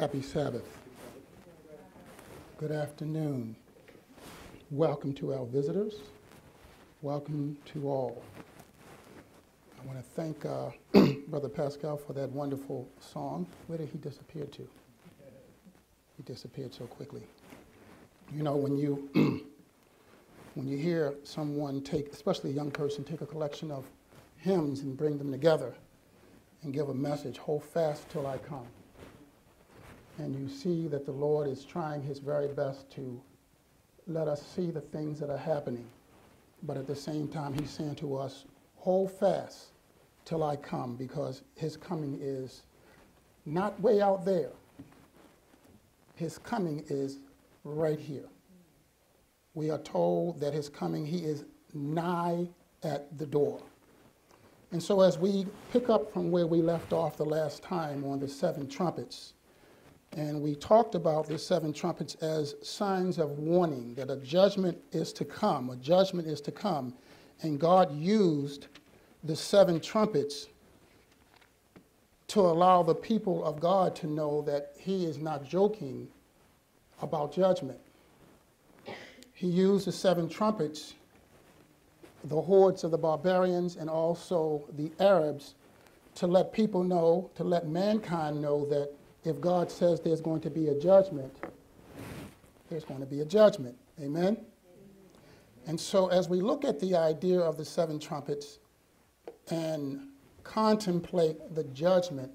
Happy Sabbath. Good afternoon. Welcome to our visitors. Welcome to all. I want to thank uh, Brother Pascal for that wonderful song. Where did he disappear to? He disappeared so quickly. You know, when you when you hear someone take, especially a young person, take a collection of hymns and bring them together and give a message, hold fast till I come. And you see that the Lord is trying his very best to let us see the things that are happening. But at the same time, he's saying to us, hold fast till I come, because his coming is not way out there. His coming is right here. We are told that his coming, he is nigh at the door. And so, as we pick up from where we left off the last time on the seven trumpets, and we talked about the seven trumpets as signs of warning that a judgment is to come, a judgment is to come. And God used the seven trumpets to allow the people of God to know that He is not joking about judgment. He used the seven trumpets the hordes of the barbarians and also the Arabs to let people know, to let mankind know that if God says there's going to be a judgment, there's going to be a judgment. Amen? And so, as we look at the idea of the seven trumpets and contemplate the judgment,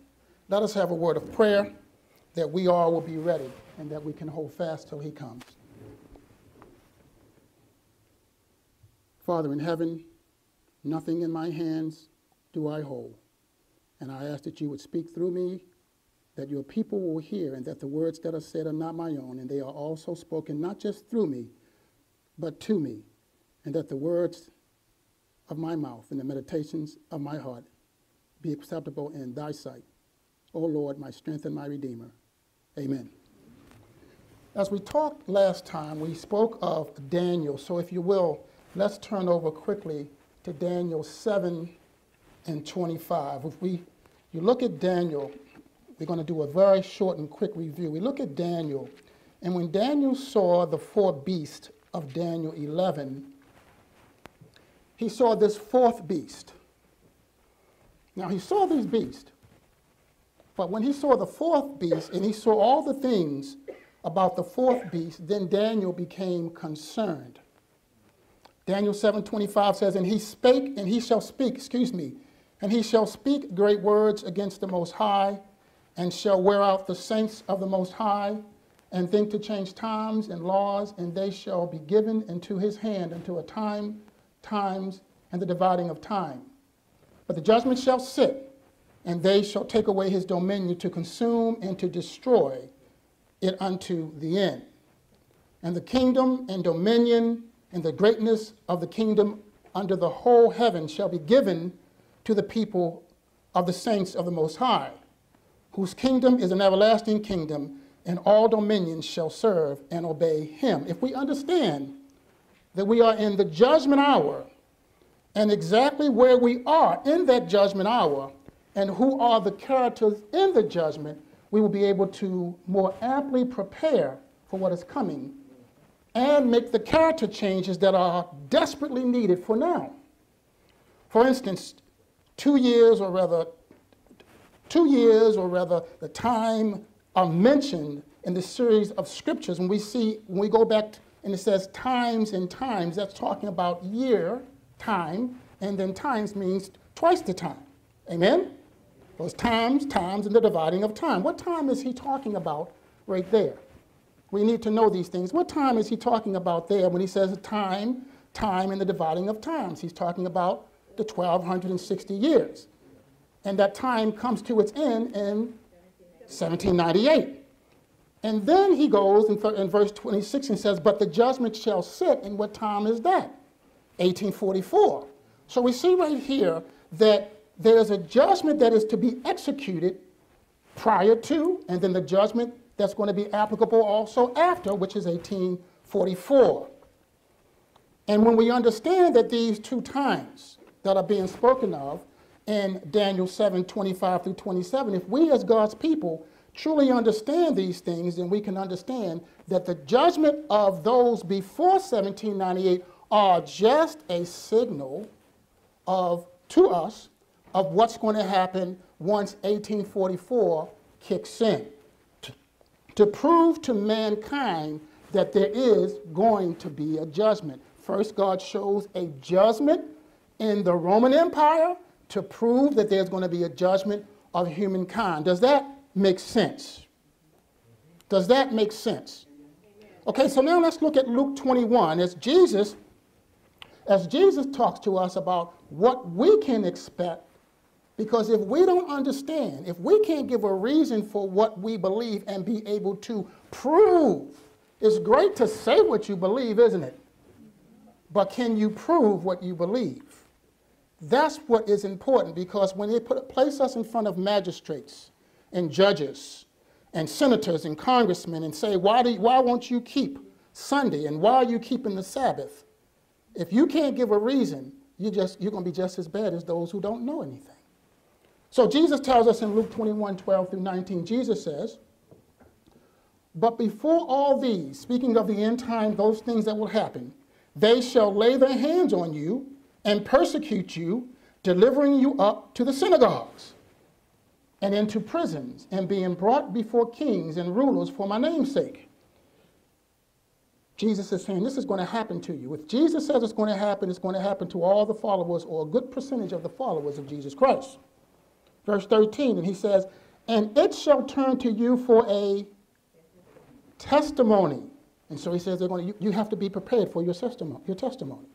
let us have a word of prayer that we all will be ready and that we can hold fast till he comes. Father in heaven, nothing in my hands do I hold. And I ask that you would speak through me, that your people will hear, and that the words that are said are not my own, and they are also spoken not just through me, but to me, and that the words of my mouth and the meditations of my heart be acceptable in thy sight. O Lord, my strength and my redeemer. Amen. As we talked last time, we spoke of Daniel. So if you will, Let's turn over quickly to Daniel 7 and 25. If we, you look at Daniel, we're going to do a very short and quick review. We look at Daniel, and when Daniel saw the four beasts of Daniel 11, he saw this fourth beast. Now, he saw these beasts, but when he saw the fourth beast and he saw all the things about the fourth beast, then Daniel became concerned. Daniel 7:25 says, "And he spake, and he shall speak, excuse me, and he shall speak great words against the Most High, and shall wear out the saints of the Most High, and think to change times and laws, and they shall be given into his hand until a time, times, and the dividing of time. But the judgment shall sit, and they shall take away his dominion to consume and to destroy it unto the end. And the kingdom and dominion and the greatness of the kingdom under the whole heaven shall be given to the people of the saints of the Most High, whose kingdom is an everlasting kingdom, and all dominions shall serve and obey him. If we understand that we are in the judgment hour, and exactly where we are in that judgment hour, and who are the characters in the judgment, we will be able to more amply prepare for what is coming and make the character changes that are desperately needed for now. For instance, two years, or rather, two years, or rather, the time are mentioned in the series of scriptures. When we see, when we go back and it says times and times, that's talking about year, time, and then times means twice the time. Amen? Those times, times, and the dividing of time. What time is he talking about right there? We need to know these things. What time is he talking about there when he says time, time, and the dividing of times? He's talking about the 1260 years. And that time comes to its end in 1798. And then he goes in, in, verse 26 and says, But the judgment shall sit. And what time is that? 1844. So we see right here that there's a judgment that is to be executed prior to, and then the judgment that's going to be applicable also after, which is 1844. And when we understand that these two times that are being spoken of in Daniel 7 25 through 27, if we as God's people truly understand these things, then we can understand that the judgment of those before 1798 are just a signal of to us of what's going to happen once 1844 kicks in to, to prove to mankind that there is going to be a judgment. First, God shows a judgment in the Roman Empire to prove that there's going to be a judgment of humankind. Does that make sense? Does that make sense? Okay, so now let's look at Luke 21 as Jesus as Jesus talks to us about what we can expect because if we don't understand, if we can't give a reason for what we believe and be able to prove, it's great to say what you believe, isn't it? But can you prove what you believe? That's what is important because when they put, place us in front of magistrates and judges and senators and congressmen and say, why, do, why won't you keep Sunday and why are you keeping the Sabbath? If you can't give a reason, you just, you're going to be just as bad as those who don't know anything. So Jesus tells us in Luke 21 12 through 19, Jesus says, But before all these, speaking of the end time, those things that will happen, they shall lay their hands on you and persecute you, delivering you up to the synagogues and into prisons, and being brought before kings and rulers for my name's sake. Jesus is saying this is going to happen to you. If Jesus says it's going to happen, it's going to happen to all the followers or a good percentage of the followers of Jesus Christ verse 13, and he says, And it shall turn to you for a testimony. And so he says, they're going to, you, you have to be prepared for your testimony. Your testimony.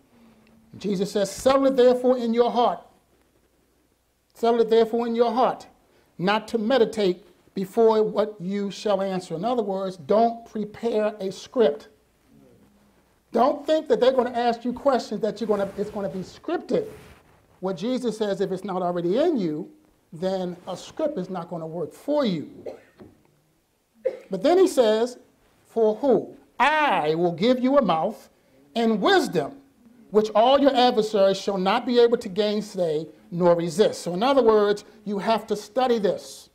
Jesus says, Settle it therefore in your heart. Settle it therefore in your heart, not to meditate before what you shall answer. In other words, don't prepare a script. Don't think that they're going to ask you questions that you're going to, it's going to be scripted. What Jesus says, if it's not already in you, then a script is not going to work for you. But then he says, For who? I will give you a mouth and wisdom, which all your adversaries shall not be able to gainsay nor resist. So, in other words, you have to study this.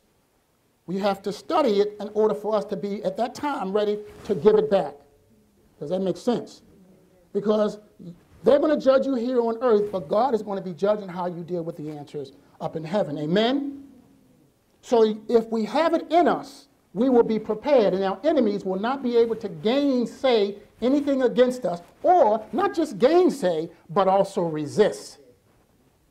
We have to study it in order for us to be, at that time, ready to give it back. Does that make sense? Because they're going to judge you here on earth, but God is going to be judging how you deal with the answers up in heaven. Amen? So if we have it in us, we will be prepared, and our enemies will not be able to gainsay anything against us, or not just gainsay, but also resist.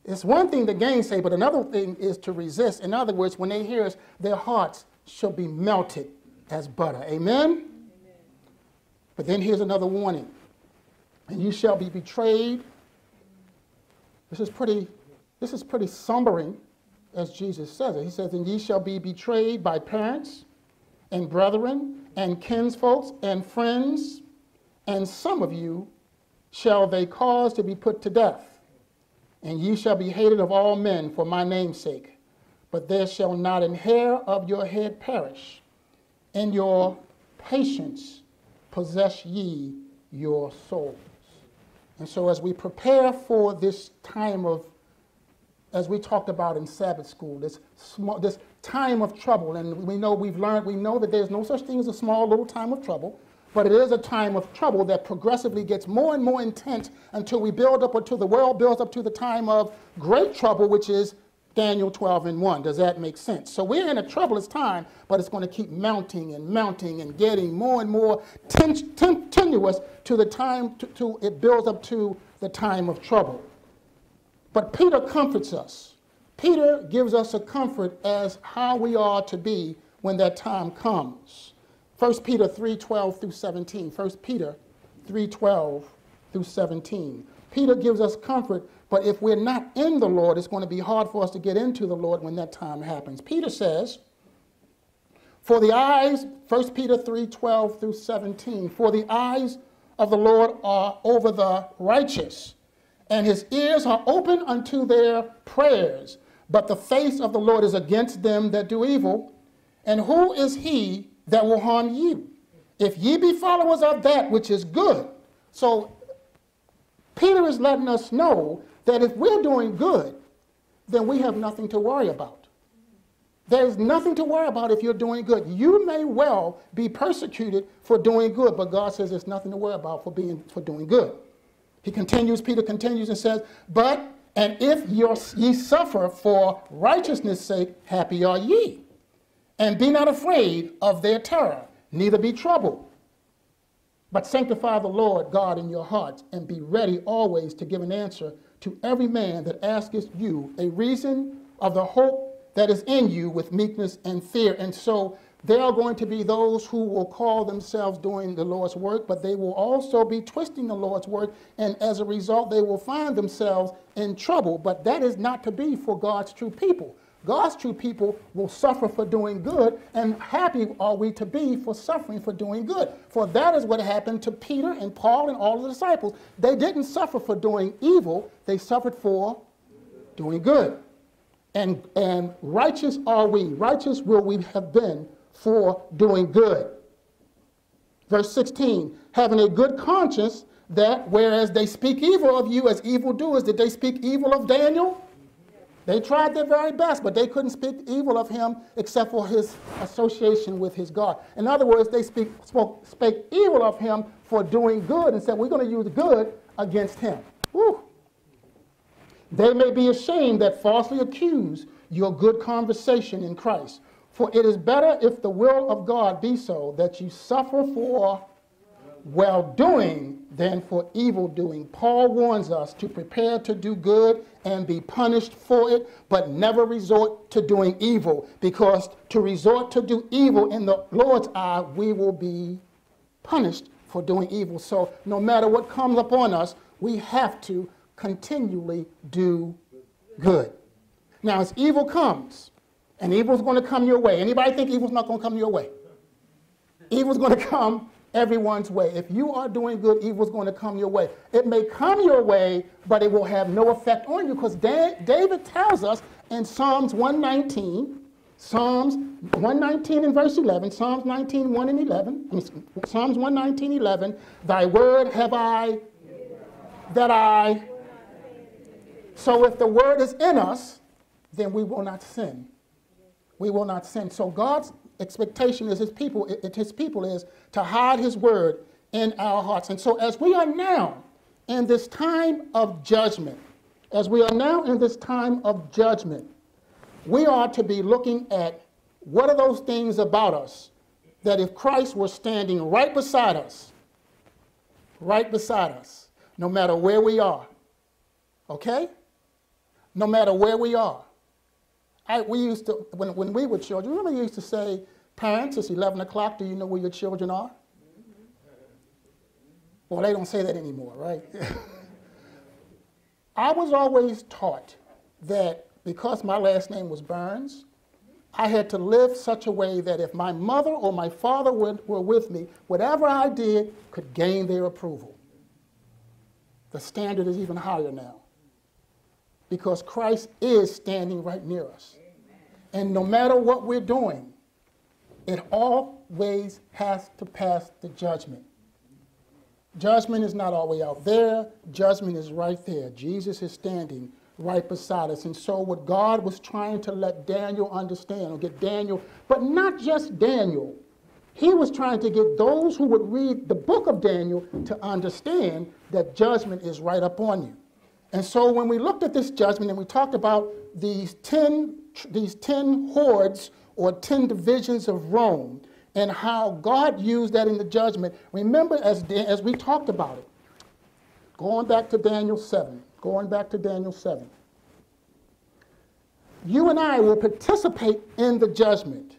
It's one thing to gainsay, but another thing is to resist. In other words, when they hear us, their hearts shall be melted as butter. Amen? Amen? But then here's another warning. And you shall be betrayed. This is pretty this is pretty sombering, as Jesus says it. He says, And ye shall be betrayed by parents and brethren and kinsfolks and friends, and some of you shall they cause to be put to death. And ye shall be hated of all men for my name's sake. But there shall not an hair of your head perish. In your patience possess ye your souls. And so, as we prepare for this time of as we talked about in Sabbath school, this, small, this time of trouble. And we know we've learned, we know that there's no such thing as a small little time of trouble, but it is a time of trouble that progressively gets more and more intense until we build up, until the world builds up to the time of great trouble, which is Daniel 12 and 1. Does that make sense? So we're in a troublous time, but it's going to keep mounting and mounting and getting more and more ten- ten- tenuous to the time to, to it builds up to the time of trouble. But Peter comforts us. Peter gives us a comfort as how we are to be when that time comes. 1 Peter 3:12 through 17. 1 Peter 3:12 through 17. Peter gives us comfort, but if we're not in the Lord, it's going to be hard for us to get into the Lord when that time happens. Peter says, "For the eyes, 1 Peter 3:12 through 17, for the eyes of the Lord are over the righteous, and his ears are open unto their prayers. But the face of the Lord is against them that do evil. And who is he that will harm you? If ye be followers of that which is good. So Peter is letting us know that if we're doing good, then we have nothing to worry about. There's nothing to worry about if you're doing good. You may well be persecuted for doing good, but God says there's nothing to worry about for being for doing good. He continues, Peter continues and says, But and if ye suffer for righteousness' sake, happy are ye. And be not afraid of their terror, neither be troubled. But sanctify the Lord God in your hearts, and be ready always to give an answer to every man that asketh you a reason of the hope that is in you with meekness and fear. And so there are going to be those who will call themselves doing the Lord's work, but they will also be twisting the Lord's work, and as a result, they will find themselves in trouble. But that is not to be for God's true people. God's true people will suffer for doing good, and happy are we to be for suffering for doing good. For that is what happened to Peter and Paul and all the disciples. They didn't suffer for doing evil, they suffered for doing good. And, and righteous are we, righteous will we have been for doing good. Verse 16, having a good conscience that whereas they speak evil of you as evildoers, did they speak evil of Daniel? They tried their very best, but they couldn't speak evil of him except for his association with his God. In other words, they speak, spoke, spake evil of him for doing good and said, We're going to use good against him. Woo. They may be ashamed that falsely accuse your good conversation in Christ. For it is better if the will of God be so that you suffer for well doing than for evil doing. Paul warns us to prepare to do good and be punished for it, but never resort to doing evil, because to resort to do evil in the Lord's eye, we will be punished for doing evil. So no matter what comes upon us, we have to continually do good. Now, as evil comes, and evil's going to come your way. Anybody think evil's not going to come your way? Evil's going to come everyone's way. If you are doing good, evil's going to come your way. It may come your way, but it will have no effect on you because David tells us in Psalms 119, Psalms 119 and verse 11, Psalms 19, 1 and 11, I mean, Psalms 119, 11, Thy word have I, that I. So if the word is in us, then we will not sin we will not sin. So God's expectation is his people, his people is to hide his word in our hearts. And so as we are now in this time of judgment, as we are now in this time of judgment, we are to be looking at what are those things about us that if Christ were standing right beside us, right beside us, no matter where we are, okay? No matter where we are, I, we used to, when, when we were children, remember you used to say, parents, it's 11 o'clock, do you know where your children are? Mm-hmm. Well, they don't say that anymore, right? I was always taught that because my last name was Burns, I had to live such a way that if my mother or my father were, were with me, whatever I did could gain their approval. The standard is even higher now because Christ is standing right near us. And no matter what we're doing, it always has to pass the judgment. Judgment is not always out there, judgment is right there. Jesus is standing right beside us. And so, what God was trying to let Daniel understand, or get Daniel, but not just Daniel, he was trying to get those who would read the book of Daniel to understand that judgment is right upon you. And so when we looked at this judgment and we talked about these 10, these 10 hordes or 10 divisions of Rome and how God used that in the judgment, remember as, as we talked about it, going back to Daniel 7, going back to Daniel 7, you and I will participate in the judgment.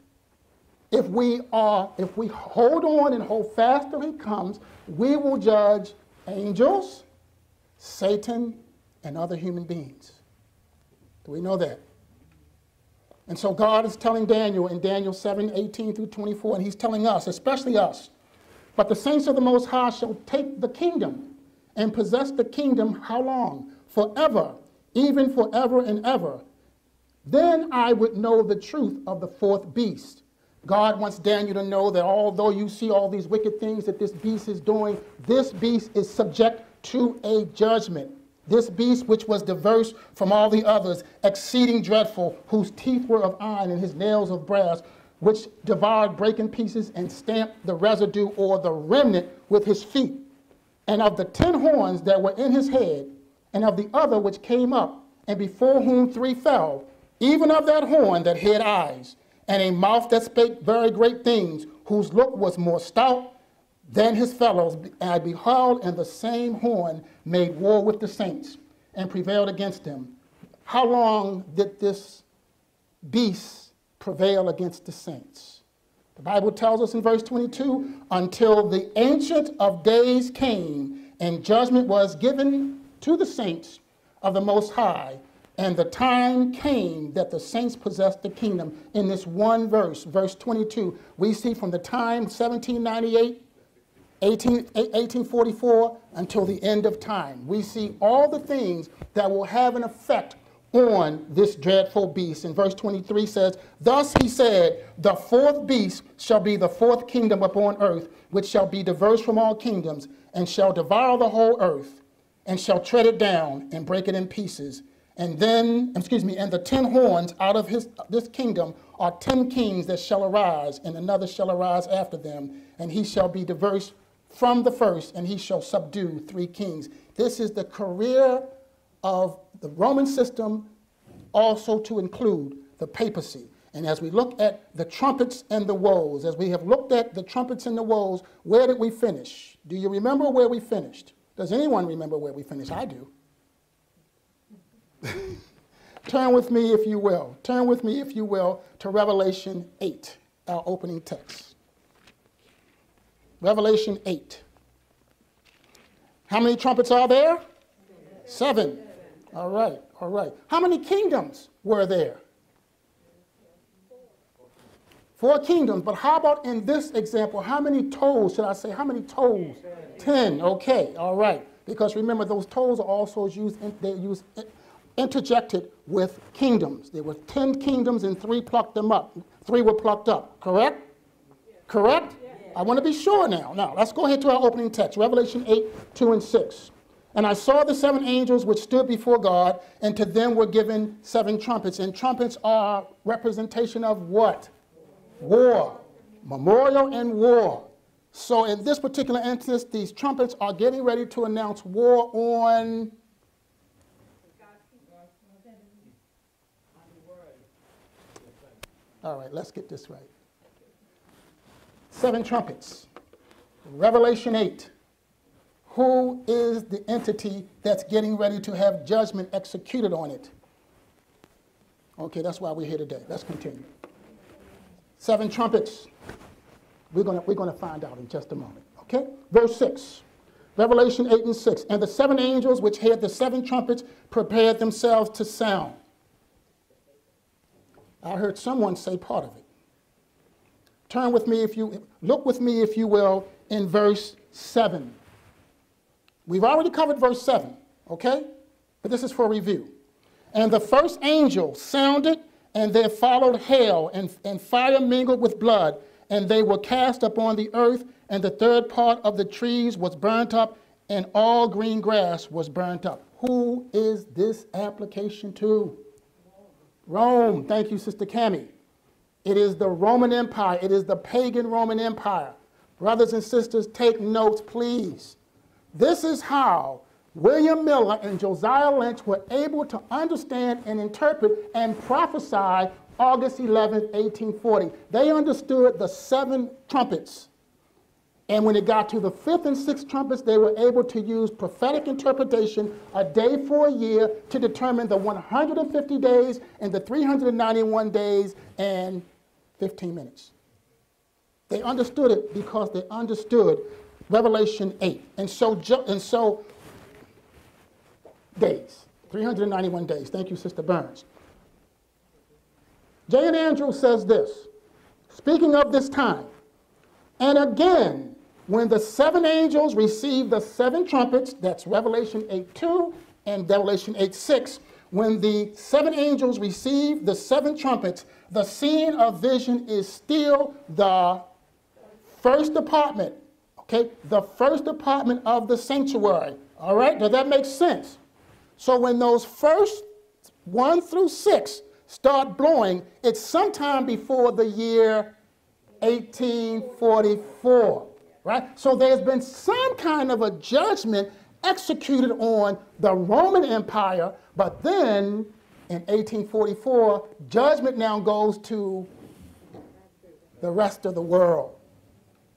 If we are, if we hold on and hold fast till he comes, we will judge angels, Satan, and other human beings. Do we know that? And so God is telling Daniel in Daniel 7 18 through 24, and he's telling us, especially us, but the saints of the Most High shall take the kingdom and possess the kingdom how long? Forever, even forever and ever. Then I would know the truth of the fourth beast. God wants Daniel to know that although you see all these wicked things that this beast is doing, this beast is subject to a judgment. This beast, which was diverse from all the others, exceeding dreadful, whose teeth were of iron and his nails of brass, which devoured, brake in pieces, and stamped the residue or the remnant with his feet. And of the ten horns that were in his head, and of the other which came up, and before whom three fell, even of that horn that had eyes, and a mouth that spake very great things, whose look was more stout than his fellows. I beheld, and the same horn made war with the saints, and prevailed against them. How long did this beast prevail against the saints? The Bible tells us in verse 22 until the Ancient of Days came, and judgment was given to the saints of the Most High and the time came that the saints possessed the kingdom. In this one verse, verse 22, we see from the time 1798, 18, 1844, until the end of time. We see all the things that will have an effect on this dreadful beast. And verse 23 says, Thus he said, The fourth beast shall be the fourth kingdom upon earth, which shall be diverse from all kingdoms, and shall devour the whole earth, and shall tread it down and break it in pieces and then, excuse me, and the ten horns out of his, this kingdom are ten kings that shall arise, and another shall arise after them, and he shall be diverse from the first, and he shall subdue three kings. This is the career of the Roman system, also to include the papacy. And as we look at the trumpets and the woes, as we have looked at the trumpets and the woes, where did we finish? Do you remember where we finished? Does anyone remember where we finished? I do. Turn with me, if you will. Turn with me, if you will, to Revelation 8, our opening text. Revelation 8. How many trumpets are there? Seven. All right, all right. How many kingdoms were there? Four kingdoms, but how about in this example? How many toes, should I say? How many toes? Ten. Okay, all right. Because remember, those toes are also used, in, they use interjected with kingdoms. There were 10 kingdoms and three plucked them up. Three were plucked up, correct? Correct? I want to be sure now. Now, let's go ahead to our opening text Revelation 8, 2 and 6. And I saw the seven angels which stood before God, and to them were given seven trumpets. And trumpets are representation of what? War. Memorial and war. So in this particular instance, these trumpets are getting ready to announce war on All right, let's get this right. Seven trumpets. Revelation 8. Who is the entity that's getting ready to have judgment executed on it? Okay, that's why we're here today. Let's continue. Seven trumpets. We're going we're gonna find out in just a moment. Okay? Verse 6. Revelation 8 and 6. And the seven angels which had the seven trumpets prepared themselves to sound. I heard someone say part of it. Turn with me if you look with me if you will in verse 7. We've already covered verse 7, okay? But this is for review. And the first angel sounded, and there followed hail and, and fire mingled with blood, and they were cast upon the earth, and the third part of the trees was burnt up, and all green grass was burnt up. Who is this application to? Rome. Thank you, Sister Cami. It is the Roman Empire. It is the pagan Roman Empire. Brothers and sisters, take notes, please. This is how William Miller and Josiah Litch were able to understand and interpret and prophesy August 11, 1840. They understood the seven trumpets and when it got to the fifth and sixth trumpets, they were able to use prophetic interpretation a day for a year to determine the 150 days and the 391 days and 15 minutes. They understood it because they understood Revelation 8. And so, and so days, 391 days. Thank you, Sister Burns. J. N. Andrews says this, speaking of this time, and again, when the seven angels received the seven trumpets, that's Revelation 8 2 and Revelation 8 6, when the seven angels receive the seven trumpets, the scene of vision is still the first department, okay? The first department of the sanctuary. All right, does that make sense? So when those first one through six start blowing, it's sometime before the year 1844, right? So there's been some kind of a judgment executed on the Roman Empire, but then in 1844, judgment now goes to the rest of the world.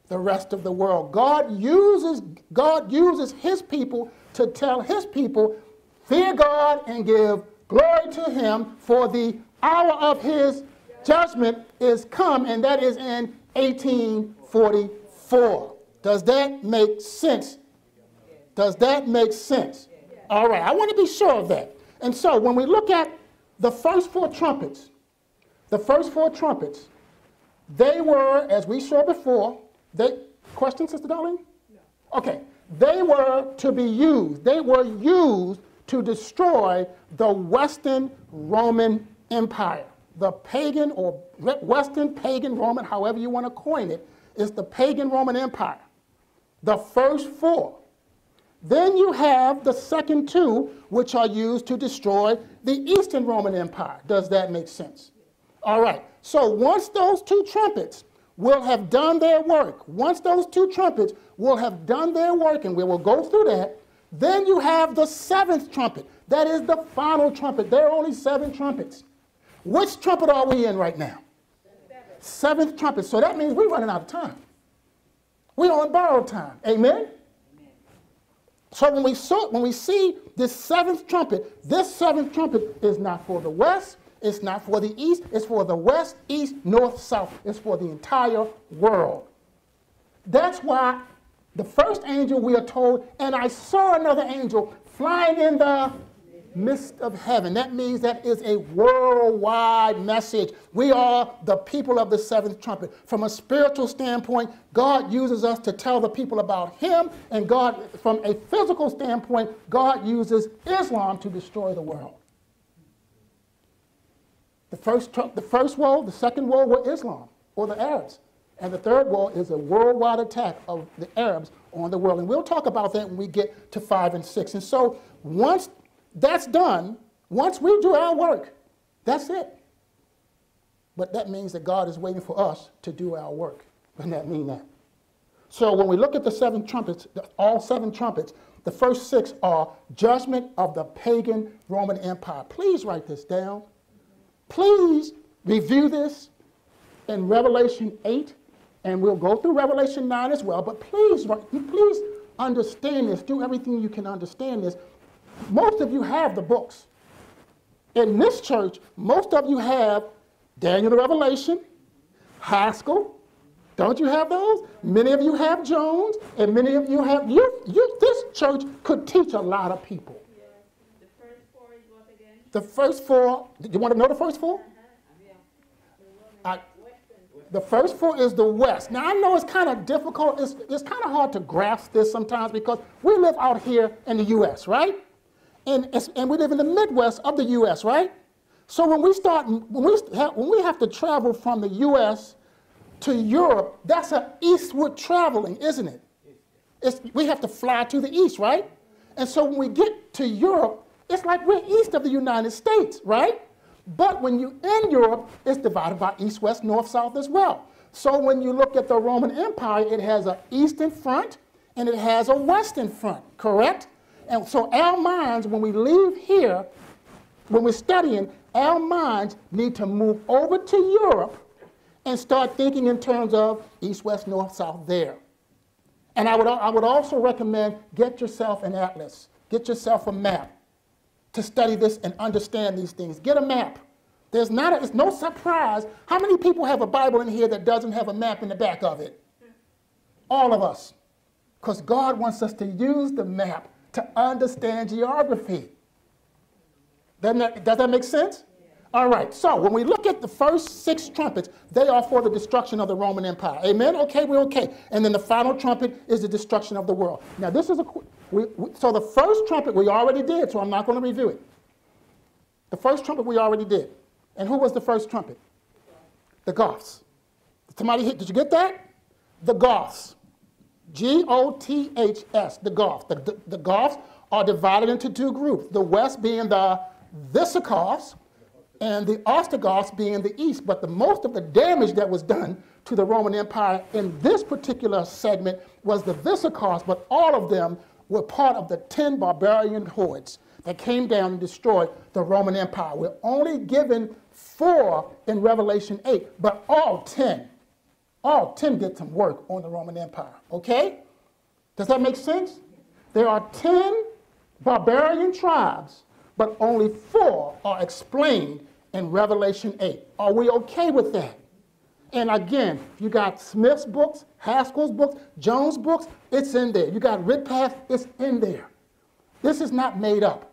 The rest of the world. God uses, God uses his people to tell his people, fear God and give glory to him, for the hour of his judgment is come, and that is in 1844. Does that make sense? Does that make sense? All right, I want to be sure of that. And so when we look at the first four trumpets, the first four trumpets, they were, as we saw before, they, question, Sister Darlene? No. Okay, they were to be used, they were used to destroy the Western Roman Empire. The pagan or Western pagan Roman, however you want to coin it, is the pagan Roman Empire. The first four. Then you have the second two, which are used to destroy the Eastern Roman Empire. Does that make sense? All right. So once those two trumpets will have done their work, once those two trumpets will have done their work, and we will go through that, then you have the seventh trumpet. That is the final trumpet. There are only seven trumpets. Which trumpet are we in right now? Seventh, trumpet. So that means we're running out of time. We're on borrowed time. Amen? So when we, when we see this seventh trumpet, this seventh trumpet is not for the west, it's not for the east, it's for the west, east, north, south. It's for the entire world. That's why the first angel we are told, and I saw another angel flying in the midst of heaven. That means that is a worldwide message. We are the people of the seventh trumpet. From a spiritual standpoint, God uses us to tell the people about Him, and God, from a physical standpoint, God uses Islam to destroy the world. The first, the first world, the second world were Islam or the Arabs. And the third world is a worldwide attack of the Arabs on the world. And we'll talk about that when we get to five and six. And so once that's done, once we do our work, that's it. But that means that God is waiting for us to do our work. Doesn't that mean that? So when we look at the seven trumpets, all seven trumpets, the first six are judgment of the pagan Roman Empire. Please write this down. Please review this in Revelation 8, and we'll go through Revelation 9 as well. But please, please understand this. Do everything you can understand this most of you have the books. In this church, most of you have Daniel the Revelation, Haskell. Don't you have those? Many of you have Jones, and many of you have you. you this church could teach a lot of people. The first four is what again? The first four. Do you want to know the first 4 uh-huh. the first four is the West. Now, I know it's kind of difficult. It's, it's kind of hard to grasp this sometimes because we live out here in the U.S., right? And, and we live in the Midwest of the U.S., right? So when we start, when we, have, when we have to travel from the U.S. to Europe, that's an eastward traveling, isn't it? It's, we have to fly to the east, right? And so when we get to Europe, it's like we're east of the United States, right? But when you're in Europe, it's divided by east, west, north, south as well. So when you look at the Roman Empire, it has an eastern front and it has a western front, correct? And so our minds, when we leave here, when we're studying, our minds need to move over to Europe and start thinking in terms of east, west, north, south there. And I would, I would also recommend get yourself an atlas, get yourself a map to study this and understand these things. Get a map. There's not a, it's no surprise. How many people have a Bible in here that doesn't have a map in the back of it? All of us. Because God wants us to use the map to understand geography. That, does that make sense? All right, so when we look at the first six trumpets, they are for the destruction of the Roman Empire. Amen? Okay, we're okay. And then the final trumpet is the destruction of the world. Now, this is a. We, we, so the first trumpet we already did, so I'm not going to review it. The first trumpet we already did. And who was the first trumpet? The Goths. Somebody hit, did you get that? The Goths. G O T H S, the Goths. The, the, the Goths are divided into two groups. The west being the Visigoths, and the Ostrogoths being the east. But the most of the damage that was done to the Roman Empire in this particular segment was the Visigoths, but all of them were part of the 10 barbarian hordes that came down and destroyed the Roman Empire. We're only given four in Revelation 8, but all 10, all 10 did some work on the Roman Empire, okay? Does that make sense? There are 10 barbarian tribes, but only four are explained in Revelation 8. Are we okay with that? And again, you got Smith's books, Haskell's books, Jones' books, it's in there. You got Ridpath, it's in there. This is not made up.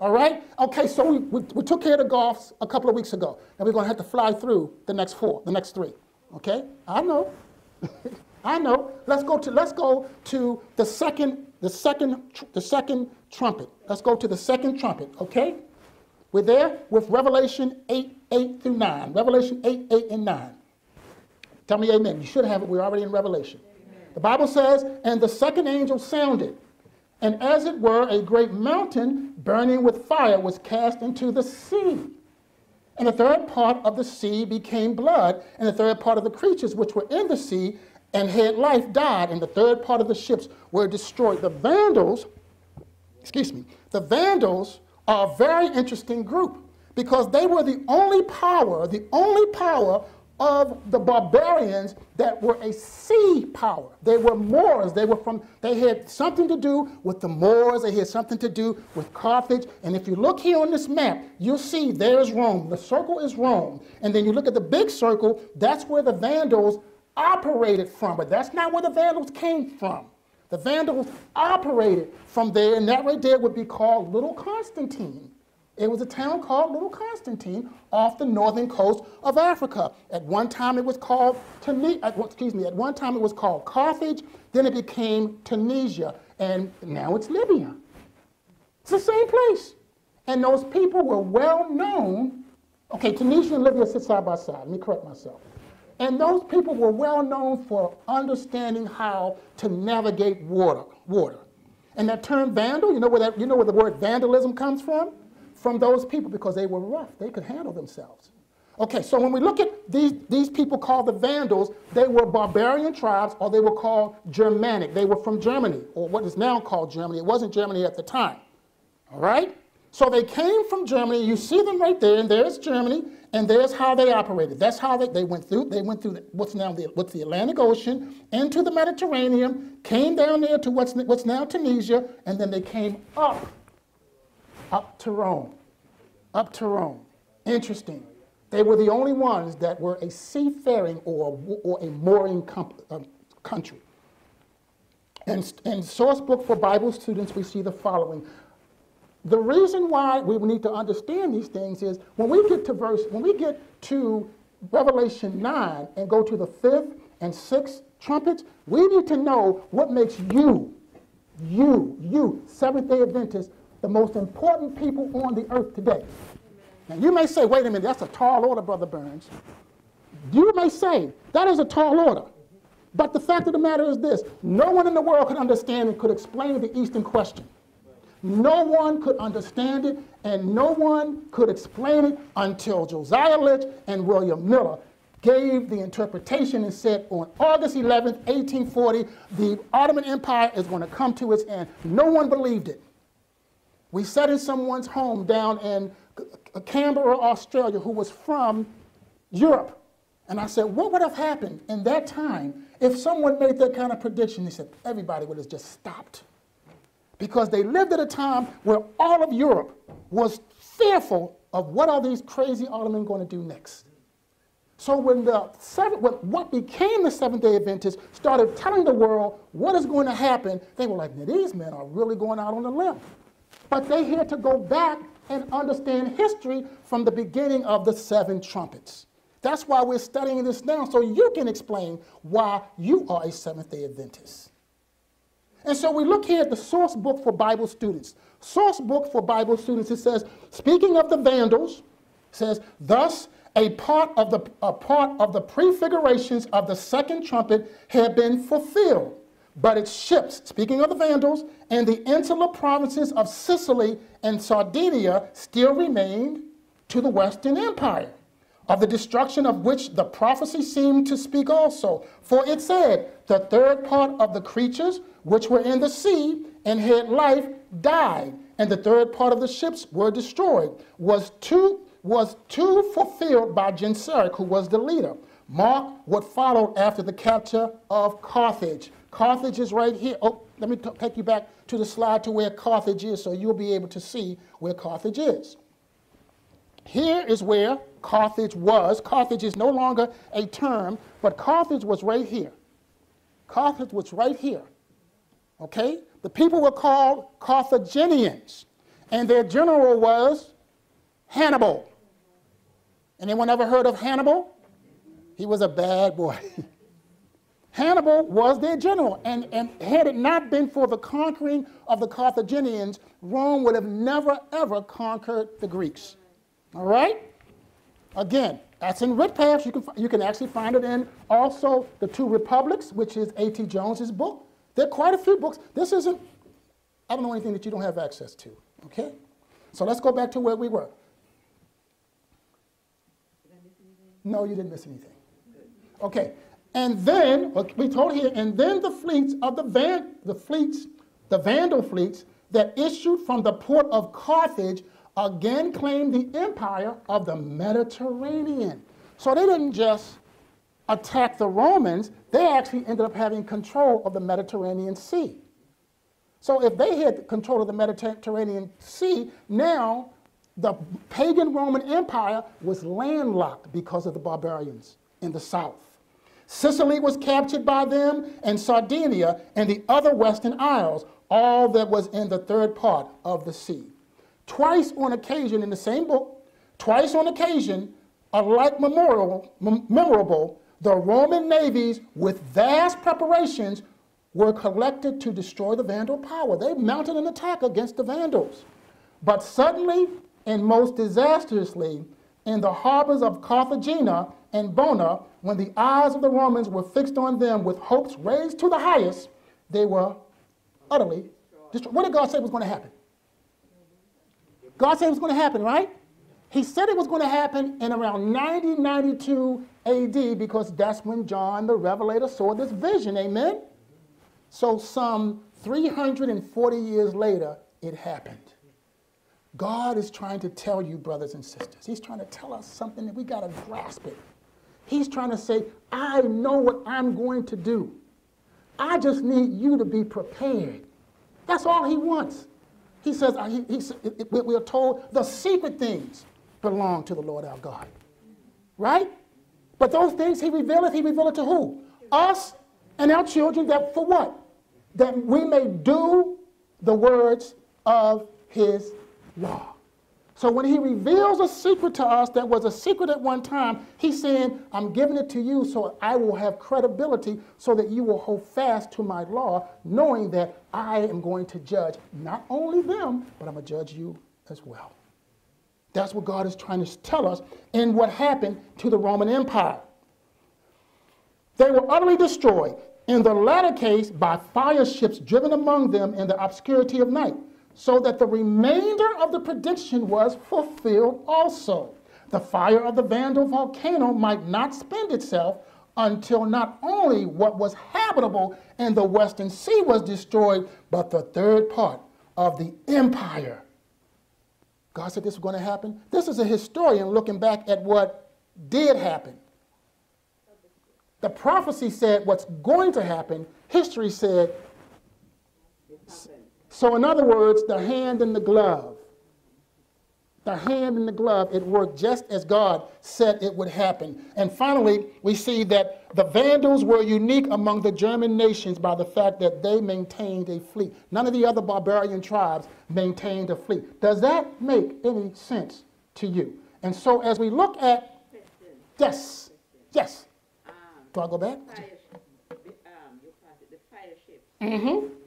All right? Okay, so we, we, we took care of the Goths a couple of weeks ago. and we're going to have to fly through the next four, the next three. Okay? I know. I know. Let's go to let's go to the second the second the second trumpet. Let's go to the second trumpet, okay? We're there with Revelation 8, 8 through 9. Revelation 8, 8 and 9. Tell me amen. You should have it. We're already in Revelation. Amen. The Bible says, And the second angel sounded, and as it were, a great mountain burning with fire was cast into the sea. And the third part of the sea became blood, and the third part of the creatures which were in the sea and had life died, and the third part of the ships were destroyed. The Vandals, excuse me, the Vandals are a very interesting group because they were the only power, the only power of the barbarians that were a sea power. They were Moors. They were from they had something to do with the Moors. They had something to do with Carthage. And if you look here on this map, you'll see there's Rome. The circle is Rome. And then you look at the big circle, that's where the Vandals operated from. But that's not where the Vandals came from. The Vandals operated from there, and that right there would be called Little Constantine. It was a town called Little Constantine off the northern coast of Africa. At one time it was called excuse me, at one time it was called Carthage, then it became Tunisia, and now it's Libya. It's the same place. And those people were well known. Okay, Tunisia and Libya sit side by side. Let me correct myself. And those people were well known for understanding how to navigate water. water. And that term vandal, you know where, that, you know where the word vandalism comes from? From those people because they were rough. They could handle themselves. Okay, so when we look at these, these people called the Vandals, they were barbarian tribes or they were called Germanic. They were from Germany, or what is now called Germany. It wasn't Germany at the time. All right? So they came from Germany. You see them right there, and there's Germany. And there's how they operated. That's how they, they went through. They went through what's now the, what's the Atlantic Ocean into the Mediterranean, came down there to what's, what's now Tunisia, and then they came up, up to Rome, up to Rome. Interesting. They were the only ones that were a seafaring or, or a mooring uh, country. And in source book for Bible students, we see the following. The reason why we need to understand these things is when we get to verse, when we get to Revelation 9 and go to the fifth and sixth trumpets, we need to know what makes you, you, you, Seventh day Adventists, the most important people on the earth today. Now, you may say, wait a minute, that's a tall order, Brother Burns. You may say, that is a tall order. But the fact of the matter is this no one in the world could understand and could explain the Eastern question. No one could understand it, and no one could explain it until Josiah Litch and William Miller gave the interpretation and said on August 11, 1840, the Ottoman Empire is going to come to its end. No one believed it. We sat in someone's home down in Canberra, Australia, who was from Europe. And I said, what would have happened in that time if someone made that kind of prediction? He said, everybody would have just stopped because they lived at a time where all of Europe was fearful of what are these crazy Ottoman going to do next. So when the seven, when what became the Seventh Day Adventists started telling the world what is going to happen, they were like, these men are really going out on a limb. But they had to go back and understand history from the beginning of the seven trumpets. That's why we're studying this now, so you can explain why you are a Seventh Day Adventist. And so we look here at the source book for Bible students. Source book for Bible students, it says, speaking of the Vandals, says, thus a part of the a part of the prefigurations of the second trumpet had been fulfilled. But its ships, speaking of the Vandals, and the insular provinces of Sicily and Sardinia still remained to the Western Empire, of the destruction of which the prophecy seemed to speak also. For it said, The third part of the creatures which were in the sea and had life died, and the third part of the ships were destroyed, was too, was too fulfilled by Genseric, who was the leader. Mark what followed after the capture of Carthage. Carthage is right here. Oh, let me take you back to the slide to where Carthage is so you'll be able to see where Carthage is. Here is where Carthage was. Carthage is no longer a term, but Carthage was right here. Carthage was right here. Okay? The people were called Carthaginians, and their general was Hannibal. Anyone ever heard of Hannibal? He was a bad boy. Hannibal was their general, and, and had it not been for the conquering of the Carthaginians, Rome would have never ever conquered the Greeks. All right? Again, that's in Ridpath's. You can, you can actually find it in also The Two Republics, which is A.T. Jones's book. There are quite a few books. This isn't, I don't know anything that you don't have access to. Okay? So let's go back to where we were. No, you didn't miss anything. Okay. And then, we told here, and then the fleets of the, Van, the fleets, the Vandal fleets that issued from the port of Carthage again claimed the empire of the Mediterranean. So they didn't just attack the Romans, they actually ended up having control of the Mediterranean Sea. So if they had control of the Mediterranean Sea, now the pagan Roman Empire was landlocked because of the barbarians in the south. Sicily was captured by them, and Sardinia and the other western isles, all that was in the third part of the sea. Twice on occasion in the same book, twice on occasion, alike memorable, memorable, the Roman navies, with vast preparations, were collected to destroy the Vandal power. They mounted an attack against the Vandals. But suddenly and most disastrously, in the harbors of Carthagena and Bona, when the eyes of the Romans were fixed on them with hopes raised to the highest, they were utterly destroyed. What did God say was going to happen? God said it was going to happen, right? He said it was going to happen in around 90, 92 AD because that's when John the Revelator saw this vision. Amen? So, some 340 years later, it happened. God is trying to tell you, brothers and sisters, He's trying to tell us something that we got to grasp it. He's trying to say, I know what I'm going to do. I just need you to be prepared. That's all He wants. He says, he, he, we are told the secret things belong to the Lord our God. Right? But those things he revealeth, he revealeth to who? Us and our children, that for what? That we may do the words of his law. So when he reveals a secret to us that was a secret at one time, he's saying, I'm giving it to you so I will have credibility so that you will hold fast to my law, knowing that I am going to judge not only them, but I'm going to judge you as well. That's what God is trying to tell us in what happened to the Roman Empire. They were utterly destroyed, in the latter case, by fire ships driven among them in the obscurity of night so that the remainder of the prediction was fulfilled also. The fire of the Vandal volcano might not spend itself until not only what was habitable in the Western Sea was destroyed, but the third part of the empire. God said this was going to happen. This is a historian looking back at what did happen. The prophecy said what's going to happen. History said so, in other words, the hand in the glove. The hand in the glove, it worked just as God said it would happen. And finally, we see that the Vandals were unique among the German nations by the fact that they maintained a fleet. None of the other barbarian tribes maintained a fleet. Does that make any sense to you? And so, as we look at. Yes, yes. Um, Do I go back? Fire, um, Mm-hmm.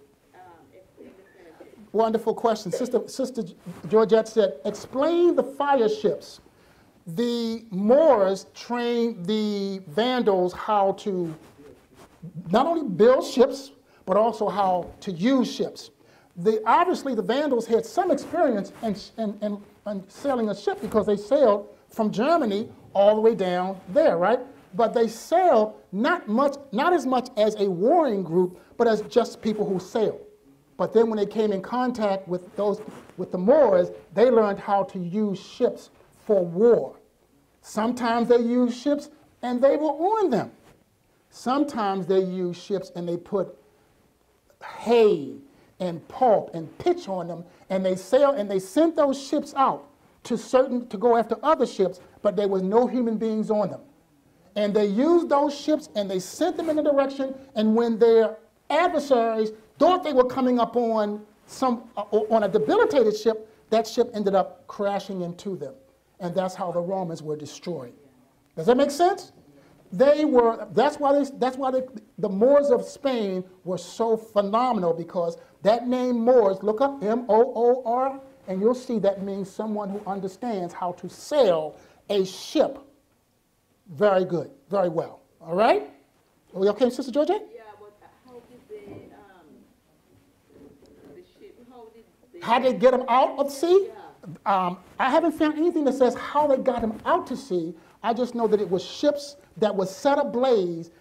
Wonderful question. Sister, Sister Georgette said, explain the fire ships. The Moors trained the Vandals how to not only build ships, but also how to use ships. The, obviously, the Vandals had some experience in, in, in, in sailing a ship because they sailed from Germany all the way down there, right? But they sailed not much, not as much as a warring group, but as just people who sailed. But then when they came in contact with those with the Moors, they learned how to use ships for war. Sometimes they used ships and they were on them. Sometimes they used ships and they put hay and pulp and pitch on them and they sailed and they sent those ships out to certain to go after other ships, but there was no human beings on them. And they used those ships and they sent them in a direction, and when their adversaries thought they were coming up on some uh, on a debilitated ship, that ship ended up crashing into them. And that's how the Romans were destroyed. Does that make sense? They were, that's why, they, that's why they, the Moors of Spain were so phenomenal because that name Moors, look up M O O R, and you'll see that means someone who understands how to sail a ship very good, very well. All right? Are we okay, Sister Georgia? Yeah, but how did they, um, the ship, how did they? How did they get them out of sea? Um, I haven't found anything that says how they got them out to sea. I just know that it was ships that were set ablaze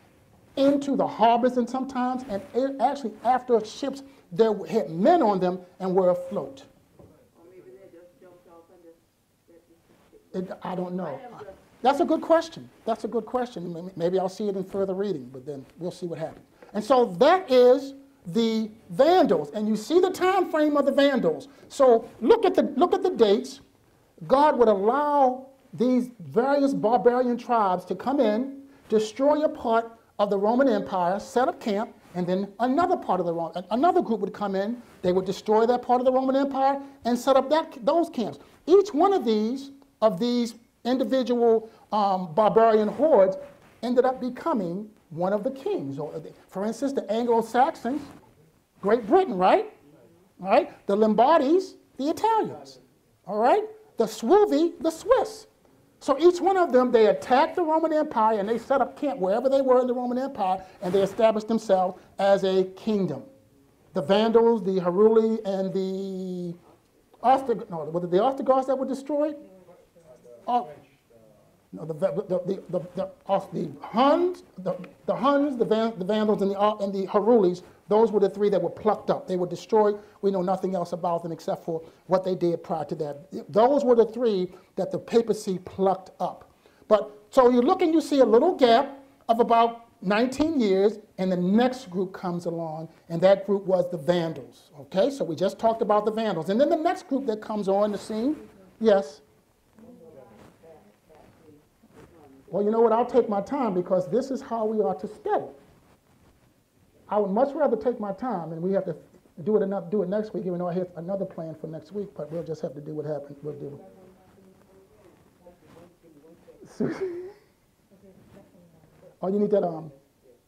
into the harbors and sometimes, and it, actually after ships that had men on them and were afloat. Or maybe they just jumped off and just let the ship. It, I don't know. That's a good question. That's a good question. Maybe- Maybe I'll see it in further reading, but then we'll see what happens. And so that is the Vandals, and you see the time frame of the Vandals. So look at the look at the dates. God would allow these various barbarian tribes to come in, destroy a part of the Roman Empire, set up camp, and then another part of the Roman, another group would come in. They would destroy that part of the Roman Empire and set up that those camps. Each one of these of these individual um, barbarian hordes ended up becoming one of the kings. Or For instance, the Anglo-Saxons, Great Britain, right? Right? The Lombardies, the Italians. All right. The Suevi, the Swiss. So each one of them, they attacked the Roman Empire and they set up camp wherever they were in the Roman Empire and they established themselves as a kingdom. The Vandals, the Heruli, and the Ostrogoths, no, was it the Ostrogoths that were destroyed? Oh, no, the, the, the, the, the, the Huns, the, the Huns, the, Van, the Vandals, and the, uh, and the Herulis, those were the three that were plucked up. They were destroyed. We know nothing else about them except for what they did prior to that. Those were the three that the papacy plucked up. But so you look and you see a little gap of about 19 years, and the next group comes along, and that group was the Vandals. Okay, so we just talked about the Vandals. And then the next group that comes on the scene, yes. Well, you know what? I'll take my time because this is how we are to study. I would much rather take my time, and we have to do it enough, do it next week, even though I have another plan for next week. But we'll just have to do what happens. We'll do. oh, you need that um,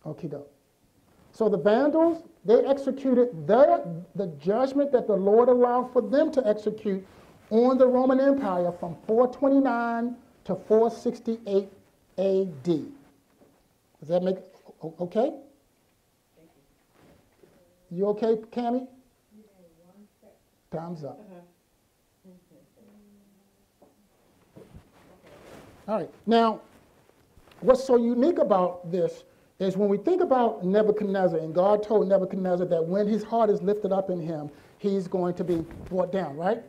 okay, doke. So the Vandals, they executed their, the judgment that the Lord allowed for them to execute on the Roman Empire from 429 to 468 AD. Does that make okay? You okay, Cammy? Time's up. All right. Now, what's so unique about this is when we think about Nebuchadnezzar, and God told Nebuchadnezzar that when his heart is lifted up in him, he's going to be brought down, right?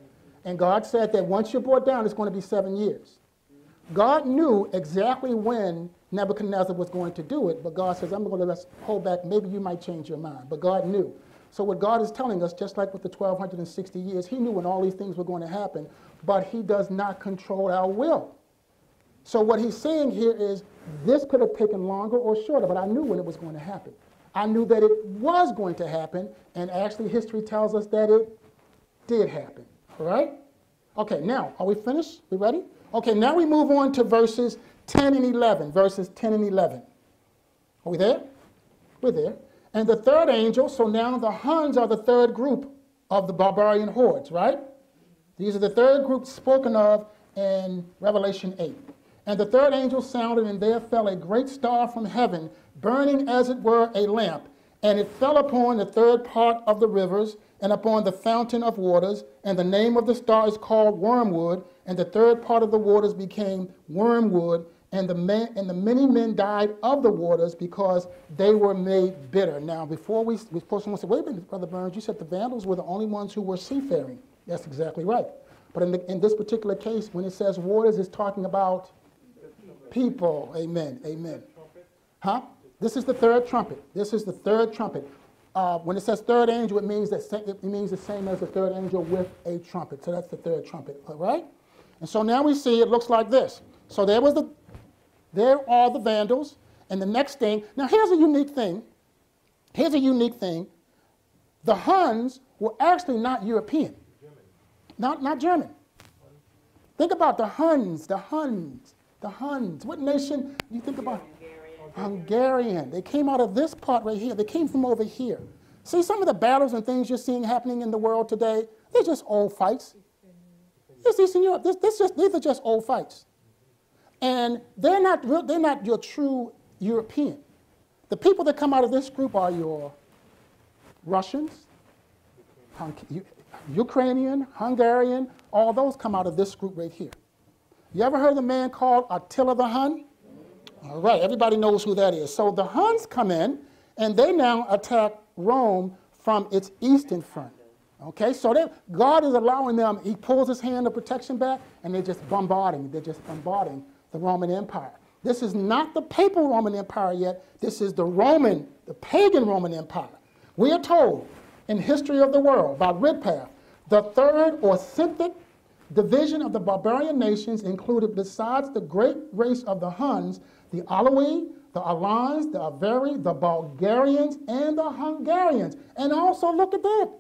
And God said that once you're brought down, it's going to be seven years. God knew exactly when Nebuchadnezzar was going to do it, but God says, I'm going to let's hold back. Maybe you might change your mind. But God knew. So, what God is telling us, just like with the 1260 years, He knew when all these things were going to happen, but He does not control our will. So, what He's saying here is this could have taken longer or shorter, but I knew when it was going to happen. I knew that it was going to happen, and actually, history tells us that it did happen. All right? Okay, now, are we finished? We ready? Okay, now we move on to verses 10 and 11. Verses 10 and 11. Are we there? We're there. And the third angel, so now the Huns are the third group of the barbarian hordes, right? These are the third group spoken of in Revelation 8. And the third angel sounded, and there fell a great star from heaven, burning as it were a lamp, And it fell upon the third part of the rivers, and upon the fountain of waters, and the name of the star is called Wormwood, and the third part of the waters became wormwood, and the, man, and the many men died of the waters because they were made bitter. Now, before we, before someone said, wait a minute, Brother Burns, you said the Vandals were the only ones who were seafaring. That's exactly right. But in, the, in this particular case, when it says waters, it's talking about people. Amen. Amen. Huh? This is the third trumpet. This is the third trumpet. Uh, when it says third angel, it means that it means the same as the third angel with a trumpet. So that's the third trumpet, all right? And so now we see it looks like this. So there was the, there are the vandals, and the next thing. Now here's a unique thing. Here's a unique thing. The Huns were actually not European, not not German. Think about the Huns, the Huns, the Huns. What nation do you think about? Hungarian. They came out of this part right here. They came from over here. See some of the battles and things you're seeing happening in the world today? They're just old fights. It's Eastern Europe. This, this just, these are just old fights. And they're not, real, they're not your true European. The people that come out of this group are your Russians, Ukrainian, Hungarian, all those come out of this group right here. You ever heard of a man called Attila the Hun? All right, everybody knows who that is. So the Huns come in and they now attack Rome from its eastern front. Okay, so they, God is allowing them, He pulls His hand of protection back and they're just bombarding, they're just bombarding the Roman Empire. This is not the papal Roman Empire yet, this is the Roman, the pagan Roman Empire. We are told in history of the world by Ridpath, the third or Scythic division of the barbarian nations included, besides the great race of the Huns, the Alawi, the Alans, the Avari, the Bulgarians, and the Hungarians. And also, look at that,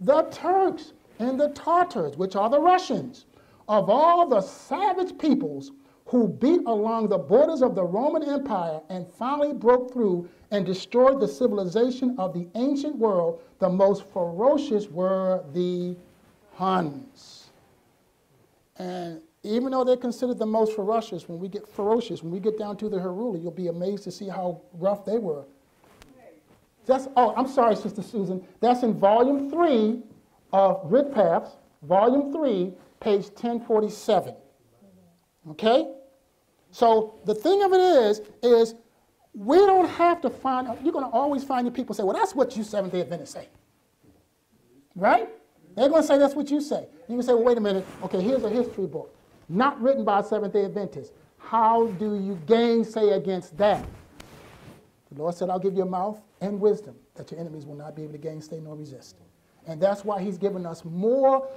the Turks and the Tartars, which are the Russians. Of all the savage peoples who beat along the borders of the Roman Empire and finally broke through and destroyed the civilization of the ancient world, the most ferocious were the Huns. And even though they're considered the most ferocious, when we get ferocious, when we get down to the Heruli, you'll be amazed to see how rough they were. That's, oh, I'm sorry, Sister Susan. That's in volume three of Ridpaths, volume three, page 1047. Okay? So the thing of it is, is we don't have to find, you're going to always find your people say, well, that's what you Seventh-day Adventists say. Right? They're going to say that's what you say. You can say, well, wait a minute. Okay, here's a history book not written by Seventh day Adventists. How do you gainsay against that? The Lord said, I'll give you a mouth and wisdom that your enemies will not be able to gainsay nor resist. And that's why He's given us more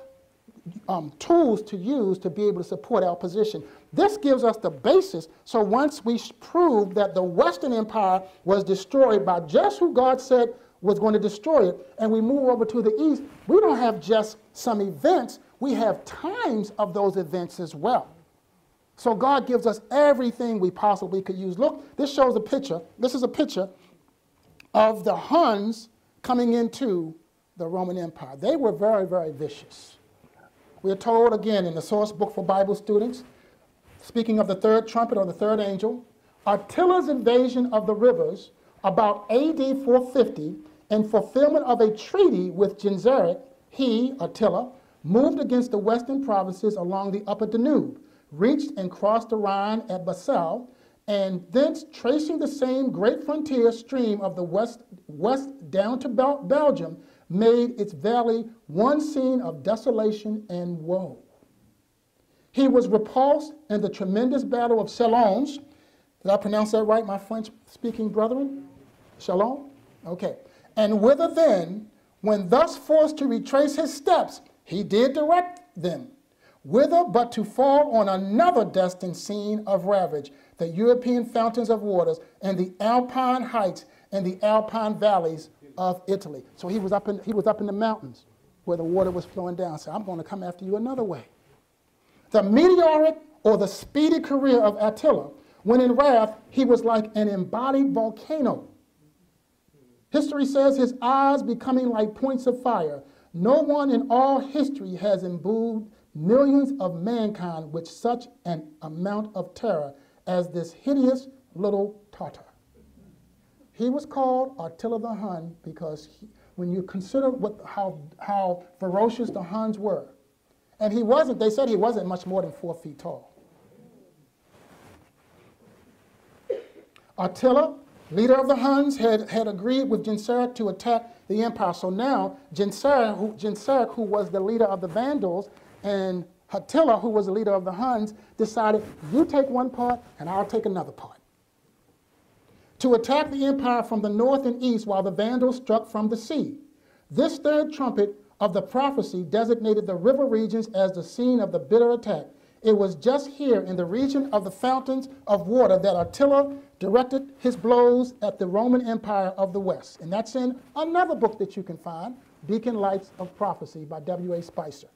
um, tools to use to be able to support our position. This gives us the basis. So once we prove that the Western Empire was destroyed by just who God said was going to destroy it, and we move over to the East, we don't have just some events, we have times of those events as well. So God gives us everything we possibly could use. Look, this shows a picture. This is a picture of the Huns coming into the Roman Empire. They were very, very vicious. We are told again in the source book for Bible students, speaking of the third trumpet or the third angel, Attila's invasion of the rivers about AD 450 in fulfillment of a treaty with Genseric, he, Attila, moved against the western provinces along the upper Danube, reached and crossed the Rhine at Basel, and thence tracing the same great frontier stream of the west, west down to Bel Belgium, made its valley one scene of desolation and woe. He was repulsed in the tremendous battle of Chalons. Did I pronounce that right, my French speaking brethren? Chalons? Okay. And whither then, when thus forced to retrace his steps, he did direct them, whither but to fall on another destined scene of ravage, the European fountains of waters and the Alpine heights and the Alpine valleys of Italy. So he was up in, he was up in the mountains where the water was flowing down. So I'm going to come after you another way. The meteoric or the speedy career of Attila, when in wrath, he was like an embodied volcano. History says his eyes becoming like points of fire, no one in all history has imbued millions of mankind with such an amount of terror as this hideous little Tartar. He was called Attila the Hun because he, when you consider what, how, how ferocious the Huns were, and he wasn't, they said he wasn't much more than four feet tall. Attila, leader of the Huns, had, had agreed with Genseric to attack the empire. So now Genseric who, Genseric, who was the leader of the Vandals, and Attila, who was the leader of the Huns, decided, you take one part and I'll take another part. To attack the empire from the north and east while the Vandals struck from the sea. This third trumpet of the prophecy designated the river regions as the scene of the bitter attack. It was just here in the region of the fountains of water that Attila directed his blows at the Roman Empire of the West. And that's in another book that you can find, Beacon Lights of Prophecy by W.A. Spicer.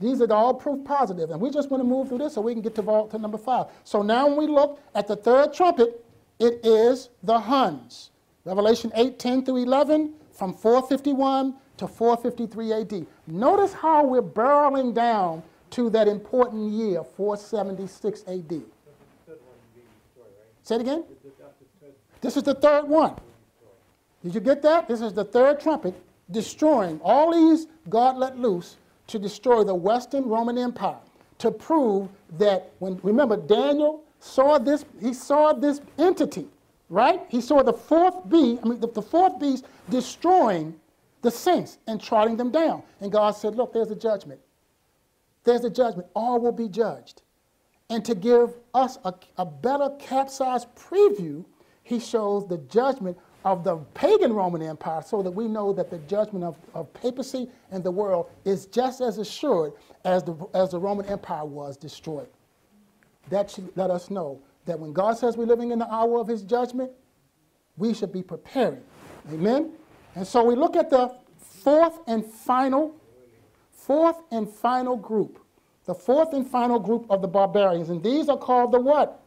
These are all proof positive, and we just want to move through this so we can get to vault to number five. So now when we look at the third trumpet, it is the Huns. Revelation 8, 10 through 11, from 451 to 453 AD. Notice how we're barreling down to that important year, 476 AD. Say it again? This is the third one. Did you get that? This is the third trumpet destroying all these God let loose to destroy the Western Roman Empire to prove that when remember Daniel saw this he saw this entity right he saw the fourth beast I mean the, the fourth beast destroying the saints and trotting them down and God said look there's a judgment there's a judgment all will be judged and to give us a, a better capsized preview he shows the judgment of the pagan Roman Empire so that we know that the judgment of, of papacy and the world is just as assured as the, as the Roman Empire was destroyed. That should let us know that when God says we're living in the hour of his judgment, we should be preparing. Amen? And so we look at the fourth and final, fourth and final group. The fourth and final group of the barbarians. And these are called the what?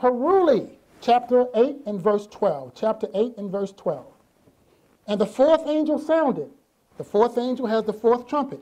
Heruli chapter 8 and verse 12. Chapter 8 and verse 12. And the fourth angel sounded. The fourth angel has the fourth trumpet.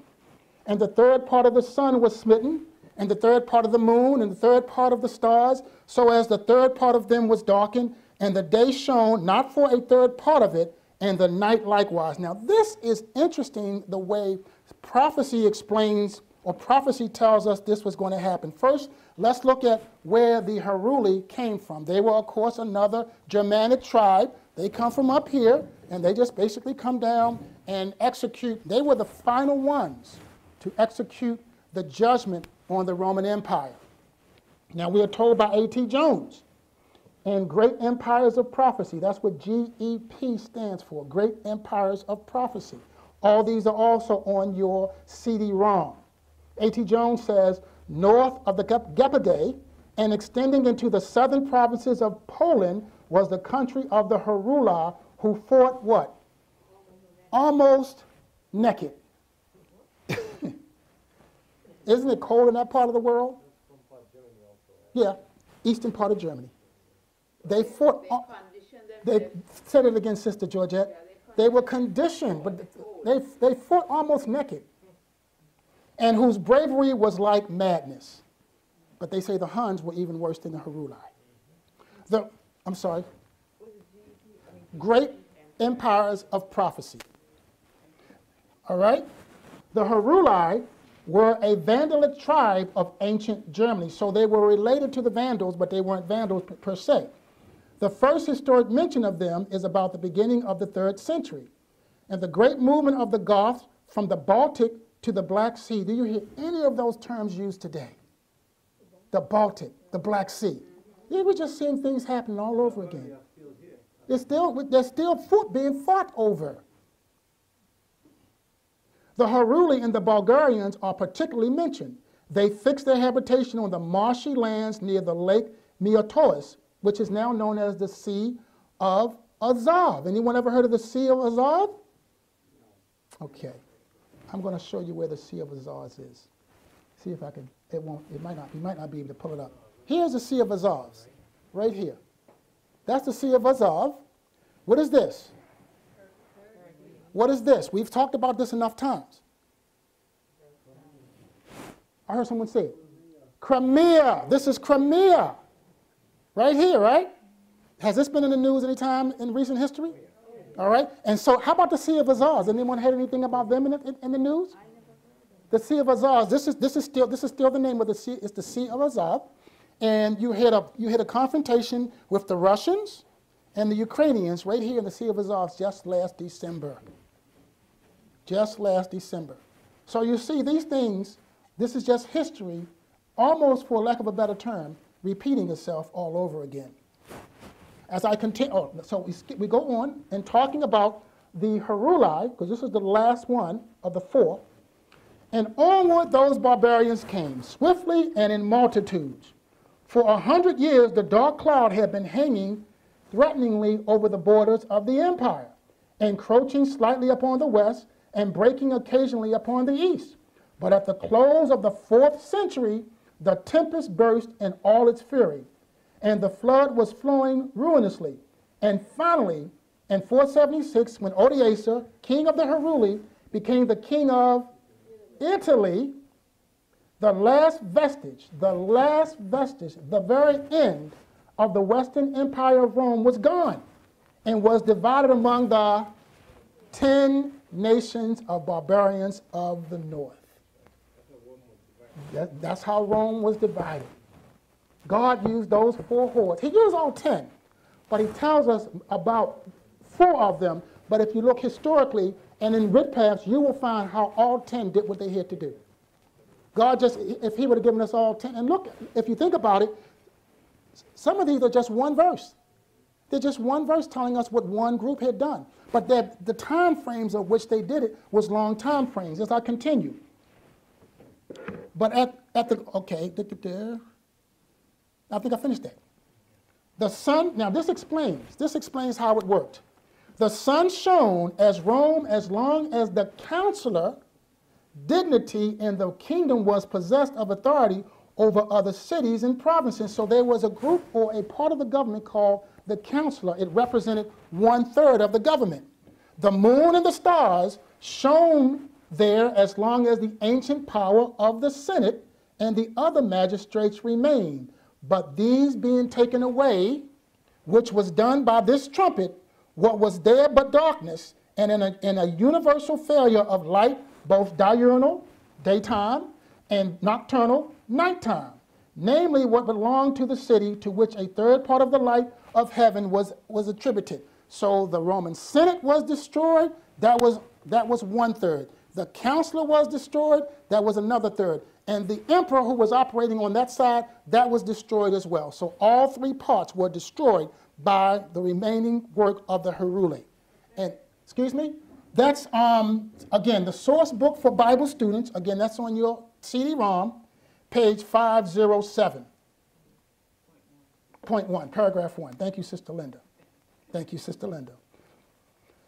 And the third part of the sun was smitten, and the third part of the moon, and the third part of the stars, so as the third part of them was darkened, and the day shone not for a third part of it, and the night likewise. Now, this is interesting the way prophecy explains, or prophecy tells us this was going to happen. First, let's look at where the Heruli came from. They were, of course, another Germanic tribe. They come from up here, and they just basically come down and execute. They were the final ones to execute the judgment on the Roman Empire. Now, we are told by A.T. Jones and Great Empires of Prophecy. That's what GEP stands for, Great Empires of Prophecy. All these are also on your CD-ROM. A.T. Jones says, north of the Gepidae and extending into the southern provinces of Poland was the country of the Heruli who fought what? Almost naked. Isn't it cold in that part of the world? Yeah, eastern part of Germany. They fought. They conditioned them. they to- said it again, Sister Georgette. They They were conditioned, but they, they fought almost naked, and whose bravery was like madness. But they say the Huns were even worse than the Heruli. The, I'm sorry, great empires of prophecy. All right? The Heruli were a Vandalic tribe of ancient Germany, so they were related to the Vandals, but they weren't Vandals per- se. The first historic mention of them is about the beginning of the third century. And the great movement of the Goths from the Baltic to the Black Sea. Do you hear any of those terms used today? The Baltic, the Black Sea. Yeah, we're just seeing things happening all over again. They're still, they're still fought, being fought over. The Heruli and the Bulgarians are particularly mentioned. They fixed their habitation on the marshy lands near the lake Maeotis, which is now known as the Sea of Azov. Anyone ever heard of the Sea of Azov? Okay. I'm going to show you where the Sea of Azov is. See if I can, it won't, it might not, you might not be able to pull it up. Here's the Sea of Azov, right here. That's the Sea of Azov. What is this? What is this? We've talked about this enough times. I heard someone say it. Crimea. This is Crimea. Right here, right? Has this been in the news any time in recent history? All right. And so, how about the Sea of Azores? Anyone heard anything about them in the, in, the news? The Sea of Azores. This is this is still this is still the name of the sea. It's the Sea of Azov, and you had a you had a confrontation with the Russians and the Ukrainians right here in the Sea of Azov just last December. Just last December. So you see these things. This is just history, almost for lack of a better term, repeating itself all over again. As I continue, oh, so we, skip, we go on and talking about the Heruli, because this is the last one of the four. And onward those barbarians came, swiftly and in multitudes. For a hundred years the dark cloud had been hanging threateningly over the borders of the empire, encroaching slightly upon the west and breaking occasionally upon the east. But at the close of the fourth century, the tempest burst in all its fury and the flood was flowing ruinously. And finally, in 476, when Odoacer, king of the Heruli, became the king of Italy, the last vestige, the last vestige, the very end of the Western Empire of Rome was gone and was divided among the 10 nations of barbarians of the north. That, that's how Rome was divided. God used those four hordes. He used all ten, but he tells us about four of them. But if you look historically and in Ridpath's, you will find how all ten did what they had to do. God just, if he would have given us all ten, and look, if you think about it, some of these are just one verse. They're just one verse telling us what one group had done. But the time frames of which they did it was long time frames. As I continue. But at, at the, okay, I think I finished that. The sun, now this explains, this explains how it worked. The sun shone as Rome as long as the consular dignity in the kingdom was possessed of authority over other cities and provinces. So there was a group or a part of the government called the counselor. It represented one third of the government. The moon and the stars shone there as long as the ancient power of the Senate and the other magistrates remained. But these being taken away, which was done by this trumpet, what was there but darkness, and in a, in a universal failure of light, both diurnal, daytime, and nocturnal, nighttime, namely what belonged to the city to which a third part of the light of heaven was, was attributed. So the Roman Senate was destroyed, that was, that was one third. The counselor was destroyed, that was another third. And the emperor who was operating on that side, that was destroyed as well. So all three parts were destroyed by the remaining work of the Heruli. And, excuse me? That's, um, again, the source book for Bible students. Again, that's on your CD-ROM, page 507. Point one, paragraph one. Thank you, Sister Linda. Thank you, Sister Linda.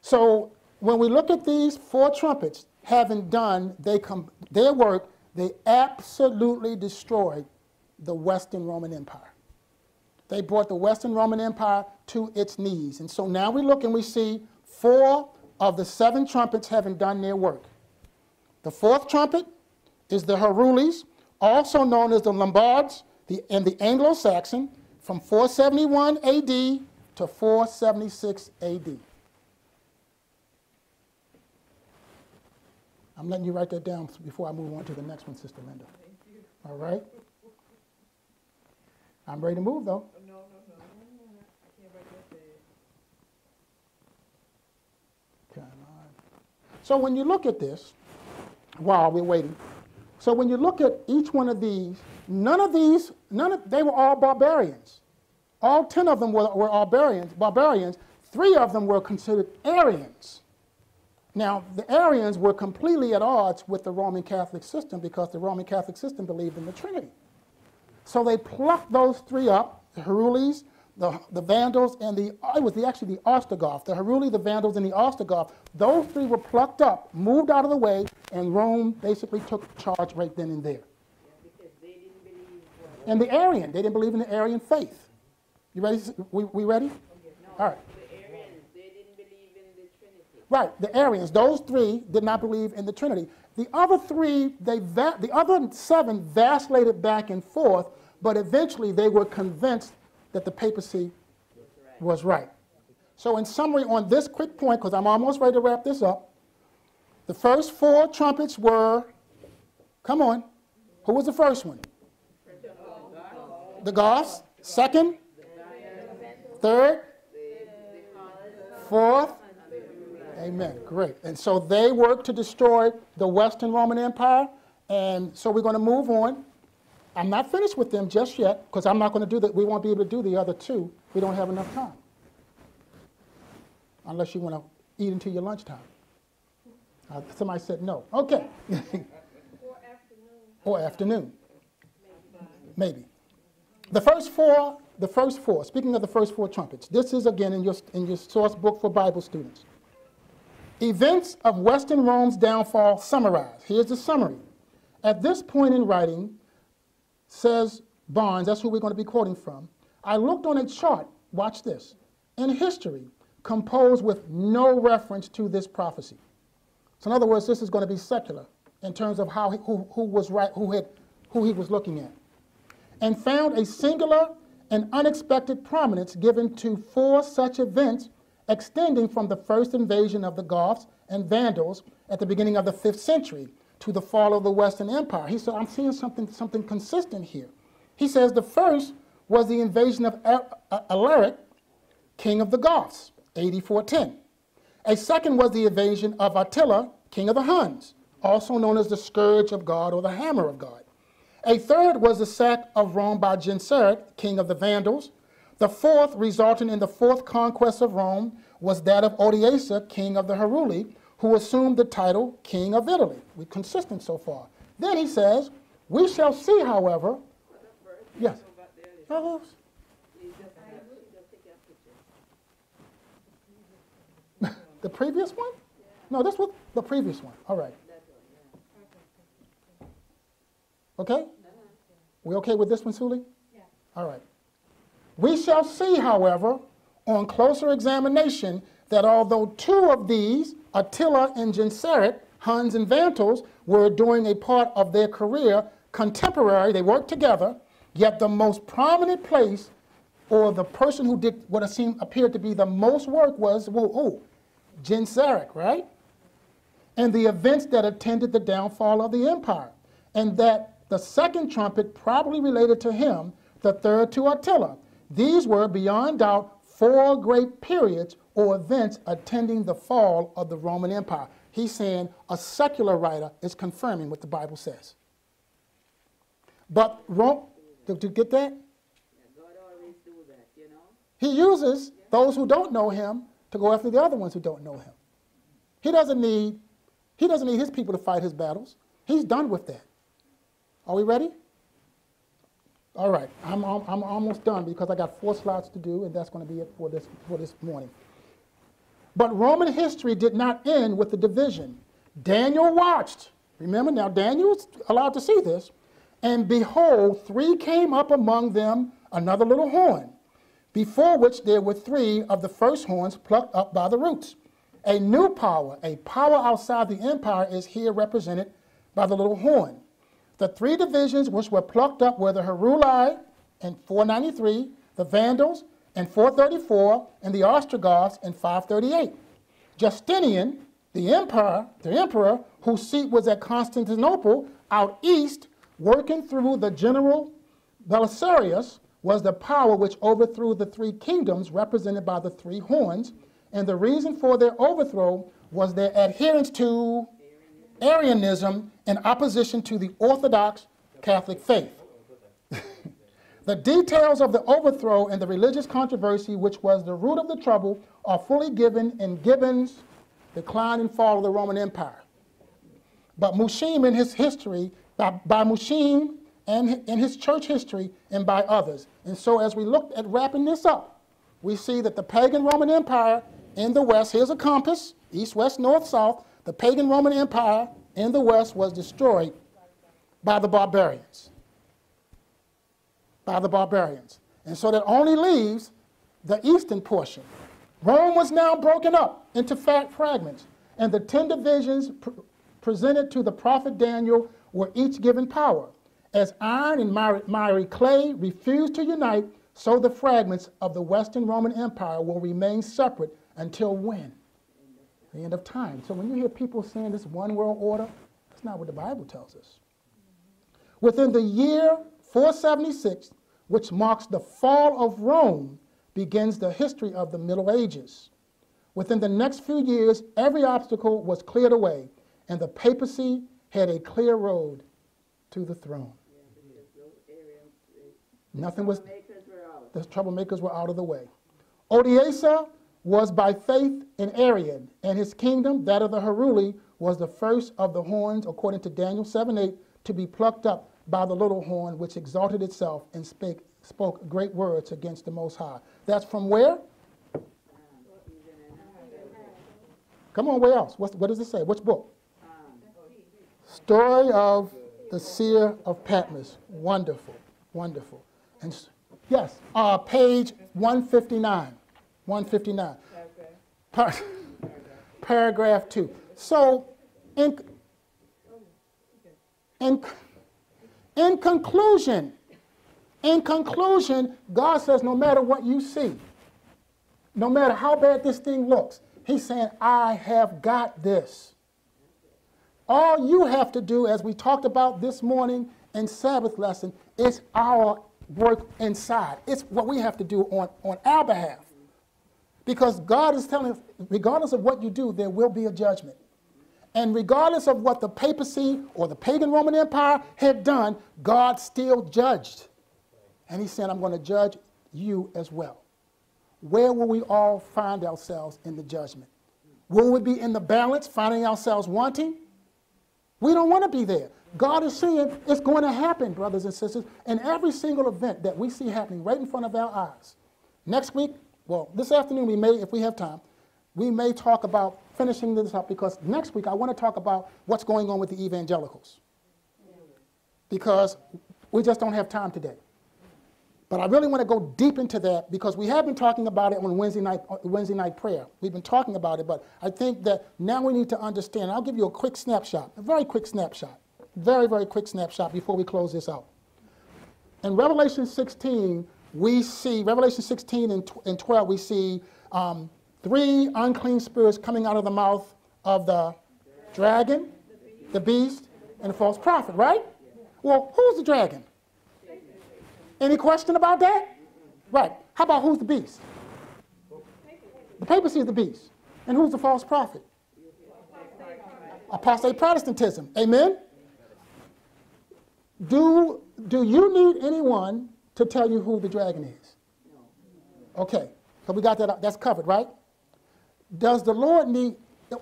So when we look at these four trumpets having done they their work, they absolutely destroyed the Western Roman Empire. They brought the Western Roman Empire to its knees. And so now we look and we see four of the seven trumpets having done their work. The fourth trumpet is the Herulis, also known as the Lombards the, and the Anglo-Saxon, from 471 AD to 476 AD. I'm letting you write that down before I move on to the next one, Sister Linda. All right? I'm ready to move, though. Oh, no, no, no, I can't write that Come on. So when you look at this, while we're waiting, so when you look at each one of these, none of these, none of, they were all barbarians. All 10 of them were, were barbarians, barbarians. Three of them were considered Arians. Now, the Arians were completely at odds with the Roman Catholic system because the Roman Catholic system believed in the Trinity. So they plucked those three up, the Herulis, the, the Vandals, and the, it was the, actually the Ostrogoths, the Heruli, the Vandals, and the Ostrogoths. Those three were plucked up, moved out of the way, and Rome basically took charge right then and there. and the Arian, they didn't believe in the Arian faith. You ready? We, we ready? All right. Right, the Arians, those three did not believe in the Trinity. The other three, they the other seven vacillated back and forth, but eventually they were convinced that the papacy was right. So, in summary, on this quick point, because I'm almost ready to wrap this up, the first four trumpets were, come on, who was the first one? The Goths. Second, third, fourth. Amen. Great. And so they worked to destroy the Western Roman Empire. And so we're going to move on. I'm not finished with them just yet because I'm not going to do that. We won't be able to do the other two. We don't have enough time. Unless you want to eat until your lunchtime. Uh, somebody said no. Okay. or afternoon. Maybe. The first four, the first four, speaking of the first four trumpets, this is again in your, in your source book for Bible students. Events of Western Rome's downfall summarized. Here's the summary. At this point in writing, says Barnes, that's who we're going to be quoting from, I looked on a chart, watch this, in history, composed with no reference to this prophecy. So in other words, this is going to be secular in terms of how he, who, who was right, who, had, who he was looking at. And found a singular and unexpected prominence given to four such events extending from the first invasion of the Goths and Vandals at the beginning of the 5th century to the fall of the Western Empire. He said, I'm seeing something, something consistent here. He says the first was the invasion of uh, Alaric, king of the Goths, AD 410. A second was the invasion of Attila, king of the Huns, also known as the scourge of God or the hammer of God. A third was the sack of Rome by Genseric, king of the Vandals. The fourth, resulting in the fourth conquest of Rome, was that of Odoacer, king of the Heruli, who assumed the title King of Italy. We're consistent so far. Then he says, We shall see, however. Yes. Oh, the previous one? No, this was the previous one. All right. Okay? We okay with this one, Suli? Yeah. All right. We shall see, however, on closer examination, that although two of these, Attila and Genseric, Huns and Vandals, were during a part of their career contemporary, they worked together, yet the most prominent place or the person who did what seemed appeared to be the most work was well, oh, Genseric, right? And the events that attended the downfall of the empire. And that the second trumpet probably related to him, the third to Attila. These were, beyond doubt, four great periods or events attending the fall of the Roman Empire. He's saying a secular writer is confirming what the Bible says. But Rome, did you get that? that you know? He uses those who don't know him to go after the other ones who don't know him. He doesn't need he doesn't need his people to fight his battles. He's done with that. Are we ready? All right, I'm, I'm almost done because I got four slides to do, and that's going to be it for this, for this morning. But Roman history did not end with the division. Daniel watched. Remember, now Daniel was allowed to see this. And behold, three came up among them, another little horn, before which there were three of the first horns plucked up by the roots. A new power, a power outside the empire, is here represented by the little horn. The three divisions which were plucked up were the Heruli in 493, the Vandals in 434, and the Ostrogoths in 538. Justinian, the emperor, the emperor whose seat was at Constantinople out east, working through the general Belisarius, was the power which overthrew the three kingdoms represented by the three horns, and the reason for their overthrow was their adherence to Arianism in opposition to the Orthodox Catholic faith. the details of the overthrow and the religious controversy, which was the root of the trouble, are fully given in Gibbon's Decline and Fall of the Roman Empire. But Mosheim in his history, by, by Mosheim and in his church history, and by others. And so as we look at wrapping this up, we see that the pagan Roman Empire in the west, here's a compass, east, west, north, south, the pagan Roman Empire in the west was destroyed by the barbarians. By the barbarians. And so that only leaves the eastern portion. Rome was now broken up into fat fragments, and the ten divisions pr presented to the prophet Daniel were each given power. As iron and miry clay refused to unite, so the fragments of the Western Roman Empire will remain separate until when? The end of time. So when you hear people saying this one world order, that's not what the Bible tells us. Within the year 476, which marks the fall of Rome, begins the history of the Middle Ages. Within the next few years, every obstacle was cleared away, and the papacy had a clear road to the throne. Nothing was, the troublemakers were out of the way. Odoacer was by faith an Arian, and his kingdom, that of the Heruli, was the first of the horns, according to Daniel 7 8, to be plucked up by the little horn, which exalted itself and spake, spoke great words against the Most High. That's from where? Come on, where else? What's, what does it say? Which book? Story of the Seer of Patmos. Wonderful, wonderful. And yes, uh, page 159. 159. Par- paragraph 2. So, in, in, in conclusion, in conclusion, God says no matter what you see, no matter how bad this thing looks, He's saying, I have got this. All you have to do, as we talked about this morning in Sabbath lesson, is our work inside. It's what we have to do on, on our behalf. Because God is telling regardless of what you do, there will be a judgment. And regardless of what the papacy or the pagan Roman Empire had done, God still judged. And He said, I'm going to judge you as well. Where will we all find ourselves in the judgment? Will we be in the balance, finding ourselves wanting? We don't want to be there. God is saying it's going to happen, brothers and sisters, in every single event that we see happening right in front of our eyes. Next week, well, this afternoon, we may, if we have time, we may talk about finishing this up because next week I want to talk about what's going on with the evangelicals. Because we just don't have time today. But I really want to go deep into that because we have been talking about it on Wednesday night, uh, Wednesday night prayer. We've been talking about it, but I think that now we need to understand. I'll give you a quick snapshot, a very quick snapshot, very, very quick snapshot before we close this out. In Revelation 16, we see, Revelation 16 and, and 12, we see um, three unclean spirits coming out of the mouth of the dragon, the beast, and the false prophet, right? Well, who's the dragon? Any question about that? Right. How about who's the beast? The papacy is the beast. And who's the false prophet? Apostate Protestantism. Amen? Do, do you need anyone to tell you who the dragon is? Okay. So we got that, that's covered, right? Does the Lord need,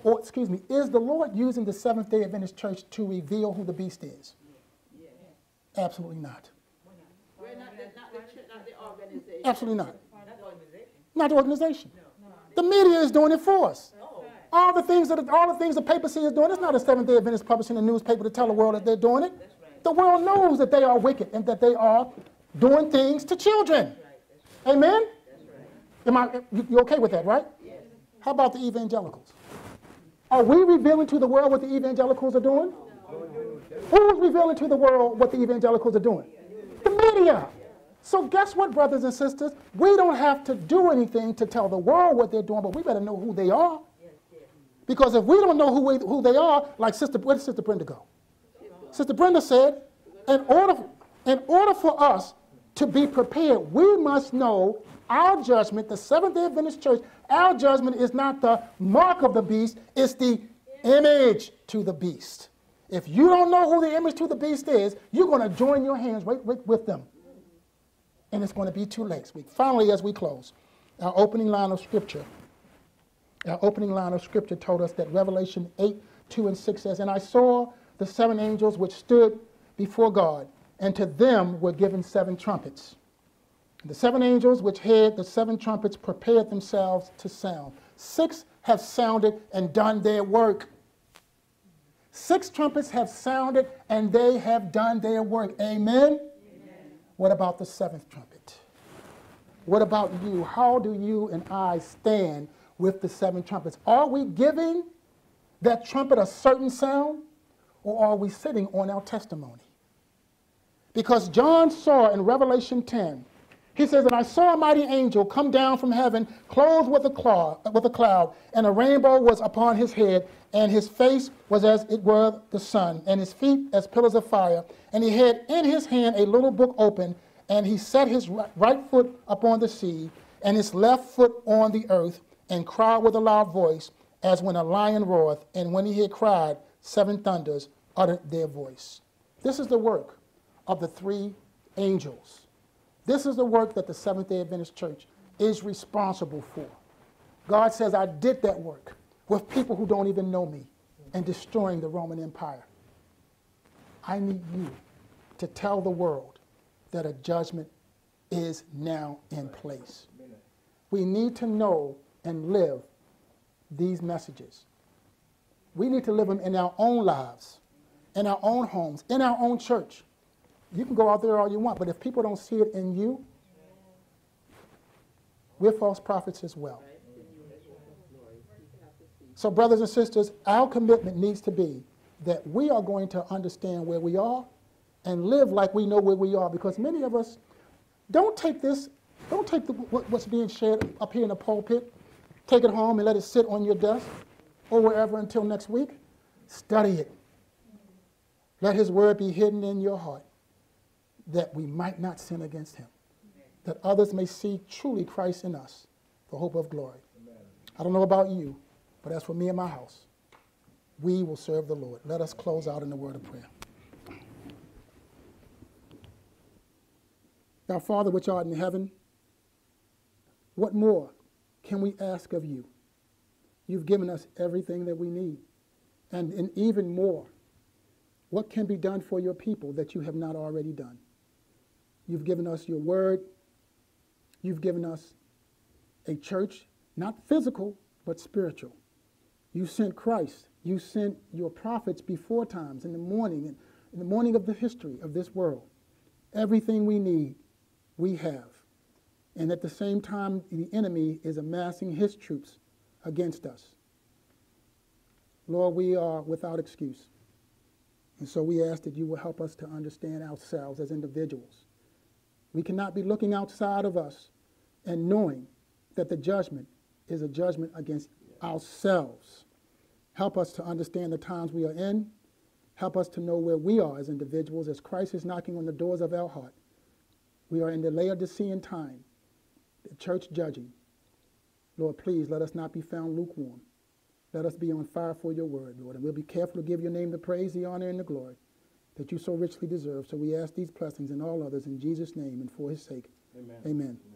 or excuse me, is the Lord using the Seventh day Adventist church to reveal who the beast is? Absolutely not. We're not the, not the not the organization. Absolutely not. Not the organization. The media is doing it for us. All the things that all the things the papacy is doing, it's not a Seventh Day Adventist publishing a newspaper to tell the world that they're doing it. The world knows that they are wicked and that they are doing things to children. Amen. Am I? You, okay with that, right? How about the evangelicals? Are we revealing to the world what the evangelicals are doing? Who's revealing to the world what the evangelicals are doing? The media. So guess what, brothers and sisters? We don't have to do anything to tell the world what they're doing, but we better know who they are. Because if we don't know who, we, who they are, like Sister, where did Sister Brenda go? Sister Brenda said, in order, in order for us to be prepared, we must know our judgment, the Seventh day Adventist Church, our judgment is not the mark of the beast, it's the image to the beast. If you don't know who the image to the beast is, you're going to join your hands right, right with them. And it's going to be too late. Finally, as we close, our opening line of scripture. Our opening line of scripture told us that Revelation 8, 2 and 6 says, And I saw the seven angels which stood before God, and to them were given seven trumpets. The seven angels which had the seven trumpets prepared themselves to sound. Six have sounded and done their work. Six trumpets have sounded and they have done their work. Amen? What about the seventh trumpet? What about you? How do you and I stand with the seven trumpets? Are we giving that trumpet a certain sound or are we sitting on our testimony? Because John saw in Revelation 10 He says, And I saw a mighty angel come down from heaven, clothed with a, claw, with a cloud, and a rainbow was upon his head, and his face was as it were the sun, and his feet as pillars of fire. And he had in his hand a little book open, and he set his right foot upon the sea, and his left foot on the earth, and cried with a loud voice, as when a lion roareth, and when he had cried, seven thunders uttered their voice. This is the work of the three angels. This is the work that the Seventh day Adventist Church is responsible for. God says, I did that work with people who don't even know me and destroying the Roman Empire. I need you to tell the world that a judgment is now in place. We need to know and live these messages. We need to live them in our own lives, in our own homes, in our own church. You can go out there all you want, but if people don't see it in you, we're false prophets as well. So, brothers and sisters, our commitment needs to be that we are going to understand where we are and live like we know where we are because many of us don't take this, don't take the, what, what's being shared up here in the pulpit, take it home and let it sit on your desk or wherever until next week. Study it. Let His word be hidden in your heart that we might not sin against him, that others may see truly Christ in us, the hope of glory. Amen. I don't know about you, but as for me and my house, we will serve the Lord. Let us close out in the word of prayer. Our Father which art in heaven, what more can we ask of you? You've given us everything that we need, and, and even more. What can be done for your people that you have not already done? You've given us your word. You've given us a church, not physical, but spiritual. You sent Christ. You sent your prophets before times in the morning, in the morning of the history of this world. Everything we need, we have. And at the same time, the enemy is amassing his troops against us. Lord, we are without excuse. And so we ask that you will help us to understand ourselves as individuals we cannot be looking outside of us and knowing that the judgment is a judgment against ourselves. Help us to understand the times we are in. Help us to know where we are as individuals as Christ is knocking on the doors of our heart. We are in the Laodicean time, the church judging. Lord, please let us not be found lukewarm. Let us be on fire for your word, Lord. And we'll be careful to give your name the praise, the honor, and the glory that you so richly deserve. So we ask these blessings and all others in Jesus' name and for his sake. Amen. Amen. Amen.